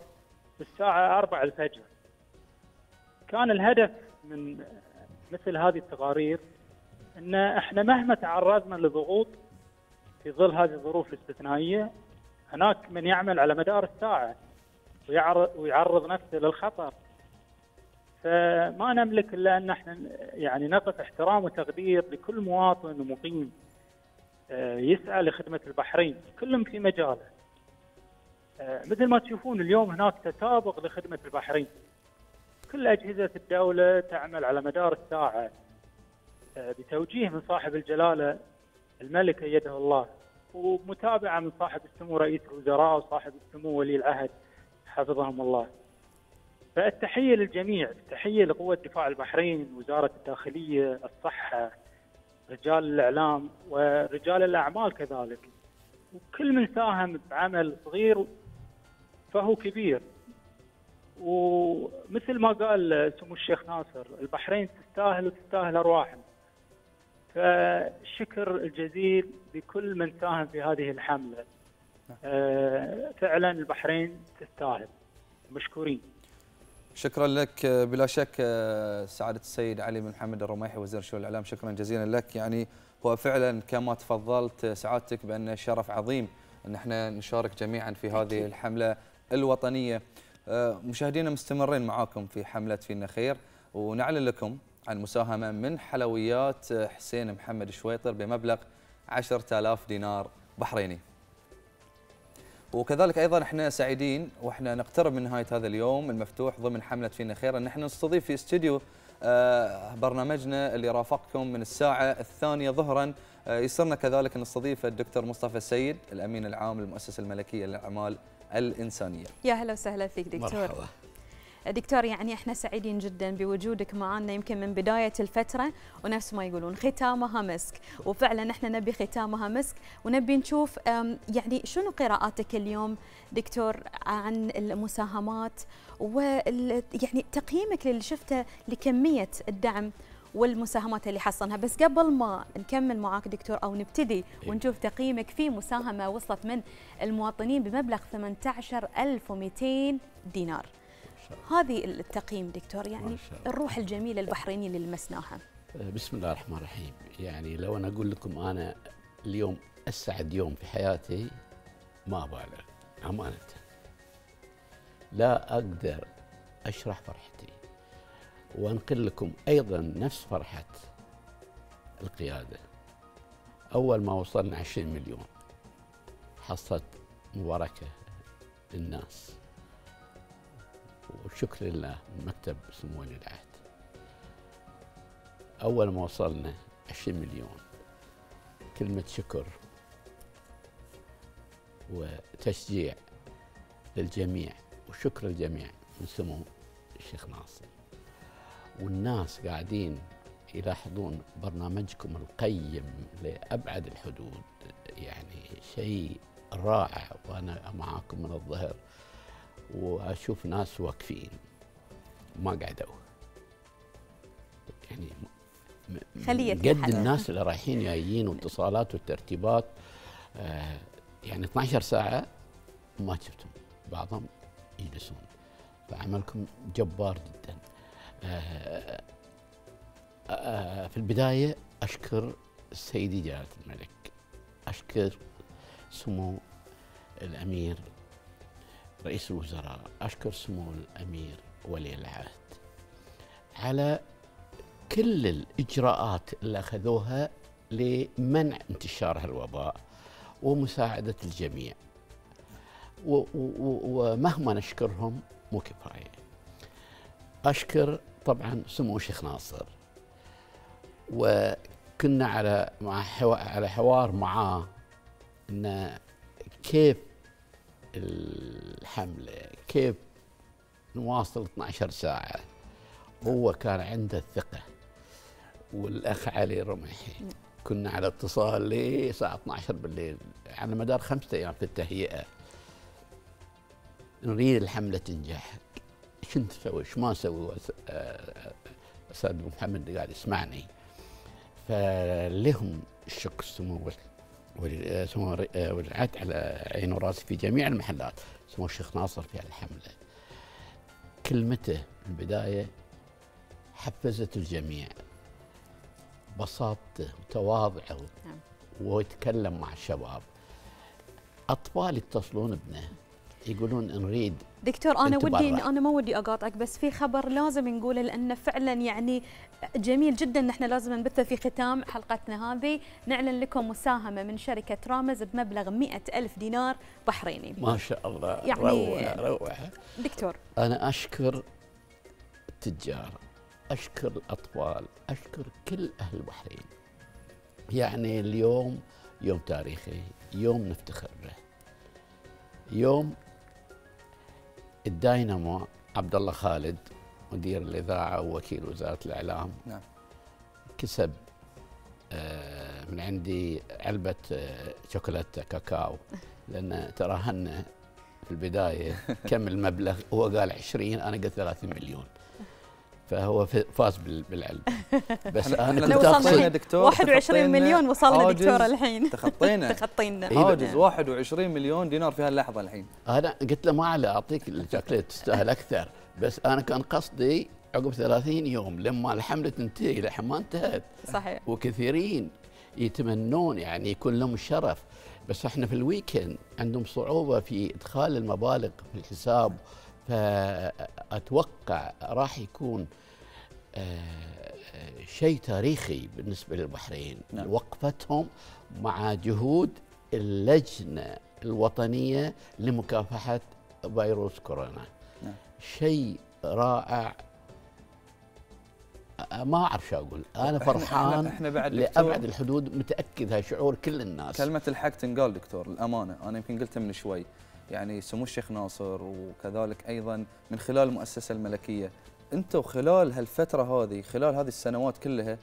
الساعة 4 الفجر. كان الهدف من مثل هذه التقارير إن إحنا مهما تعرضنا لضغوط في ظل هذه الظروف الاستثنائية هناك من يعمل على مدار الساعة ويعرض نفسه للخطر فما نملك إلا أن إحنا يعني نقف احترام وتقدير لكل مواطن ومقيم آه، يسعى لخدمة البحرين كلهم في مجاله. آه، مثل ما تشوفون اليوم هناك تسابق لخدمة البحرين. كل أجهزة الدولة تعمل على مدار الساعة آه، بتوجيه من صاحب الجلالة الملك أيده الله ومتابعة من صاحب السمو رئيس الوزراء وصاحب السمو ولي العهد حفظهم الله. فالتحية للجميع التحية لقوة دفاع البحرين وزارة الداخلية الصحة رجال الإعلام ورجال الأعمال كذلك. وكل من ساهم بعمل صغير فهو كبير. ومثل ما قال سمو الشيخ ناصر البحرين تستاهل وتستاهل أرواحنا. فالشكر الجزيل لكل من ساهم في هذه الحملة. آه، فعلا البحرين تستاهل. مشكورين. شكرا لك بلا شك سعادة السيد علي بن محمد الرميحي وزير الشؤون الإعلام شكرا جزيلا لك. يعني هو فعلا كما تفضلت سعادتك بأن شرف عظيم أن إحنا نشارك جميعا في هذه الحملة الوطنية. آه، مشاهدينا مستمرين معاكم في حملة فينا خير ونعلن لكم عن مساهمة من حلويات حسين محمد شويطر بمبلغ 10000 دينار بحريني. وكذلك أيضا إحنا سعيدين وإحنا نقترب من نهاية هذا اليوم المفتوح ضمن حملة فينا خير ان إحنا نستضيف في استديو آه، برنامجنا اللي رافقكم من الساعة الثانية ظهرا. آه، يسرنا كذلك نستضيف الدكتور مصطفى السيد الأمين العام للمؤسسة الملكية للأعمال الإنسانية. يا هلا وسهلا فيك دكتور. مرحبا. دكتور يعني إحنا سعيدين جدا بوجودك معنا يمكن من بداية الفترة ونفس ما يقولون ختامها مسك. وفعلا إحنا نبي ختامها مسك ونبي نشوف يعني شنو قراءاتك اليوم دكتور عن المساهمات ويعني تقييمك للي شفته لكمية الدعم والمساهمات اللي حصلناها بس قبل ما نكمل معاك دكتور أو نبتدي إيه. ونشوف تقييمك في مساهمة وصلت من المواطنين بمبلغ 18200 دينار. هذه التقييم دكتور يعني الروح الجميلة البحرينية اللي لمسناها. أه، بسم الله الرحمن الرحيم. يعني لو أنا أقول لكم أنا اليوم أسعد يوم في حياتي ما بالغ أمانة. لا أقدر أشرح فرحتي وأنقل لكم أيضا نفس فرحة القيادة. أول ما وصلنا 20 مليون حصلت مباركة للناس. والشكر لله مكتب سمو ولي العهد أول ما وصلنا 20 مليون. كلمة شكر وتشجيع للجميع وشكر الجميع من سمو الشيخ ناصر. والناس قاعدين يلاحظون برنامجكم القيم لأبعد الحدود. يعني شيء رائع وأنا معاكم من الظهر. وأشوف ناس واقفين. ما قعدوا يعني خلية قد الناس اللي رايحين جايين واتصالات والترتيبات. آه يعني 12 ساعة ما شفتهم. بعضهم يجلسون. فعملكم جبار جدا. آه آه في البداية أشكر سيدي جلالة الملك. أشكر سمو الأمير رئيس الوزراء أشكر سمو الأمير ولي العهد على كل الإجراءات اللي أخذوها لمنع انتشار هالوباء ومساعدة الجميع. ومهما نشكرهم مو كفاية. أشكر طبعا سمو الشيخ ناصر. وكنا على مع على حوار معاه ان كيف الحمله كيف نواصل 12 ساعة؟ هو كان عنده الثقة والأخ علي رمحي. كنا على اتصال لساعة 12 بالليل. على مدار خمسة أيام في التهيئة. نريد الحملة تنجح. شو نسوي شو ما نسوي أستاذ محمد قاعد يسمعني فلهم الشكر سمو سمو ولي على عين وراسي في جميع المحلات. سمو الشيخ ناصر في الحملة كلمته في البداية حفزت الجميع. بساطته وتواضعة نعم. ويتكلم مع الشباب. أطفال يتصلون بنا. يقولون نريد دكتور أنا ودي أنا ما ودي أقاطعك بس في خبر لازم نقوله لأنه فعلا يعني جميل جدا نحن لازم نبثه في ختام حلقتنا هذه. نعلن لكم مساهمة من شركة رامز بمبلغ مئة ألف دينار بحريني. ما شاء الله. يعني روعه روعه دكتور. أنا أشكر التجار أشكر الأطفال أشكر كل أهل البحرين يعني اليوم يوم تاريخي يوم نفتخر به. يوم الداينامو عبد الله خالد مدير الإذاعة ووكيل وزارة الإعلام. نعم. كسب آه، من عندي علبة آه، شوكولاتة كاكاو. لأن تراهن في البداية كم المبلغ؟ هو قال 20 أنا قلت 30 مليون. فهو فاز بالعلم. بس أنا كنت أقصد دكتور 21 مليون وصلنا دكتور الحين. تخطينا. تخطينا. حاجز 21 مليون دينار في هاللحظة الحين. أنا قلت له ما علي أعطيك الشوكليت تستاهل أكثر. بس أنا كان قصدي عقب 30 يوم لما الحملة تنتهي لحين ما انتهت. صحيح. وكثيرين يتمنون يعني يكون لهم الشرف بس إحنا في ال weekend عندهم صعوبة في إدخال المبالغ في الحساب. فأتوقع راح يكون آه، شيء تاريخي بالنسبة للبحرين. نعم. وقفتهم مع جهود اللجنة الوطنية لمكافحة فيروس كورونا. نعم. شيء رائع. ما أعرف شو أقول. أنا فرحان إحنا, إحنا بعد لأبعد الحدود متأكد هاي شعور كل الناس. كلمة الحق تنقال دكتور الأمانة. أنا يمكن قلتها من شوي. يعني سمو الشيخ ناصر وكذلك أيضا من خلال المؤسسة الملكية. أنتم خلال هالفترة هذه خلال هذه السنوات كلها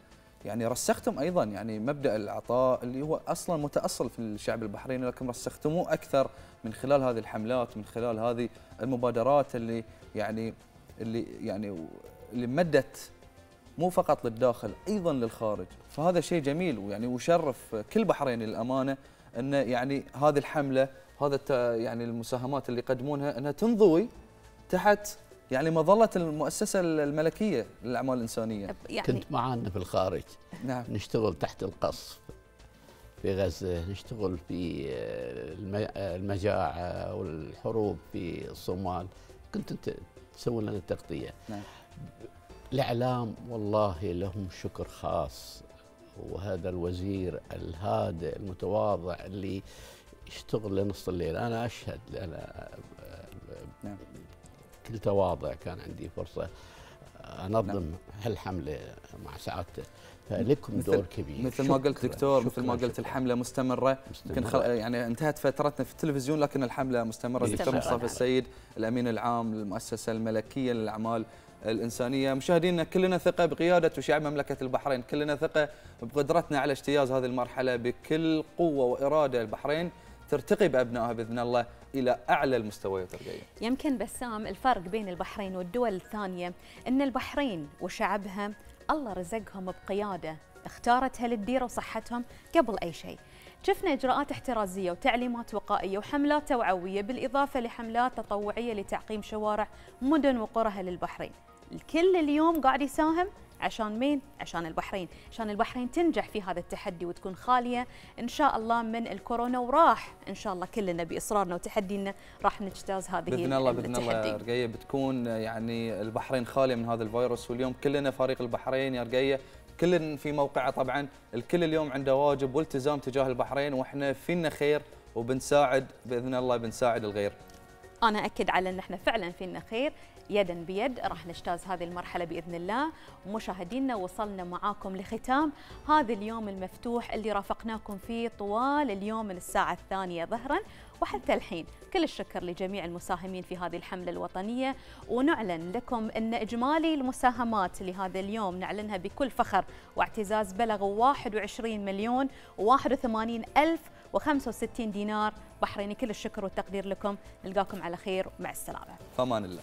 يعني رسختم أيضا يعني مبدأ العطاء اللي هو أصلا متأصل في الشعب البحريني لكن رسختموه أكثر من خلال هذه الحملات من خلال هذه المبادرات اللي يعني اللي يعني اللي مدت مو فقط للداخل أيضا للخارج. فهذا شيء جميل ويعني وشرف كل بحريني للأمانة انه يعني هذه الحملة هذا يعني المساهمات اللي يقدمونها إنها تنضوي تحت يعني مظلة المؤسسة الملكية للأعمال الإنسانية. يعني كنت معانا في الخارج. نعم. نشتغل تحت القصف في غزة نشتغل في المجاعة والحروب في الصومال. كنت تسوي لنا التغطيه نعم. الإعلام والله لهم شكر خاص. وهذا الوزير الهادئ المتواضع اللي يشتغل لنص الليل. أنا أشهد أنا نعم. كل تواضع كان عندي فرصة أنظم نعم. هالحملة مع سعادته فلكم دور كبير. مثل ما قلت دكتور مثل ما قلت الحملة مستمرة. يمكن خل... يعني انتهت فترتنا في التلفزيون لكن الحملة مستمرة. دكتور مصطفى السيد الأمين العام للمؤسسة الملكية للأعمال الإنسانية. مشاهدينا كلنا ثقة بقيادة وشعب مملكة البحرين. كلنا ثقة بقدرتنا على اجتياز هذه المرحلة بكل قوة وإرادة. البحرين ترتقي بأبنائها بإذن الله إلى أعلى المستويات الرقية يمكن بسام الفرق بين البحرين والدول الثانية أن البحرين وشعبها الله رزقهم بقيادة اختارتها للديرة وصحتهم قبل أي شيء. شفنا إجراءات احترازية وتعليمات وقائية وحملات توعوية بالإضافة لحملات تطوعية لتعقيم شوارع مدن وقرى للبحرين الكل اليوم قاعد يساهم عشان مين؟ عشان البحرين، عشان البحرين تنجح في هذا التحدي وتكون خالية. إن شاء الله من الكورونا وراح إن شاء الله كلنا بإصرارنا وتحدينا راح نجتاز هذه بإذن الله بإذن الله رقيه بتكون يعني البحرين خالية من هذا الفيروس. واليوم كلنا فريق البحرين يا رقيه كل في موقعة طبعا. الكل اليوم عنده واجب والتزام تجاه البحرين وإحنا فينا خير وبنساعد بإذن الله بنساعد الغير. أنا أكد على إن إحنا فعلا فينا خير. يدا بيد راح نجتاز هذه المرحلة بإذن الله. ومشاهدينا وصلنا معاكم لختام هذا اليوم المفتوح اللي رافقناكم فيه طوال اليوم من الساعة الثانية ظهرا. وحتى الحين كل الشكر لجميع المساهمين في هذه الحملة الوطنية. ونعلن لكم أن إجمالي المساهمات لهذا اليوم نعلنها بكل فخر واعتزاز بلغوا 21 مليون و81 ألف و65 دينار. بحريني كل الشكر والتقدير لكم. نلقاكم على خير. ومع السلامة. فمان الله.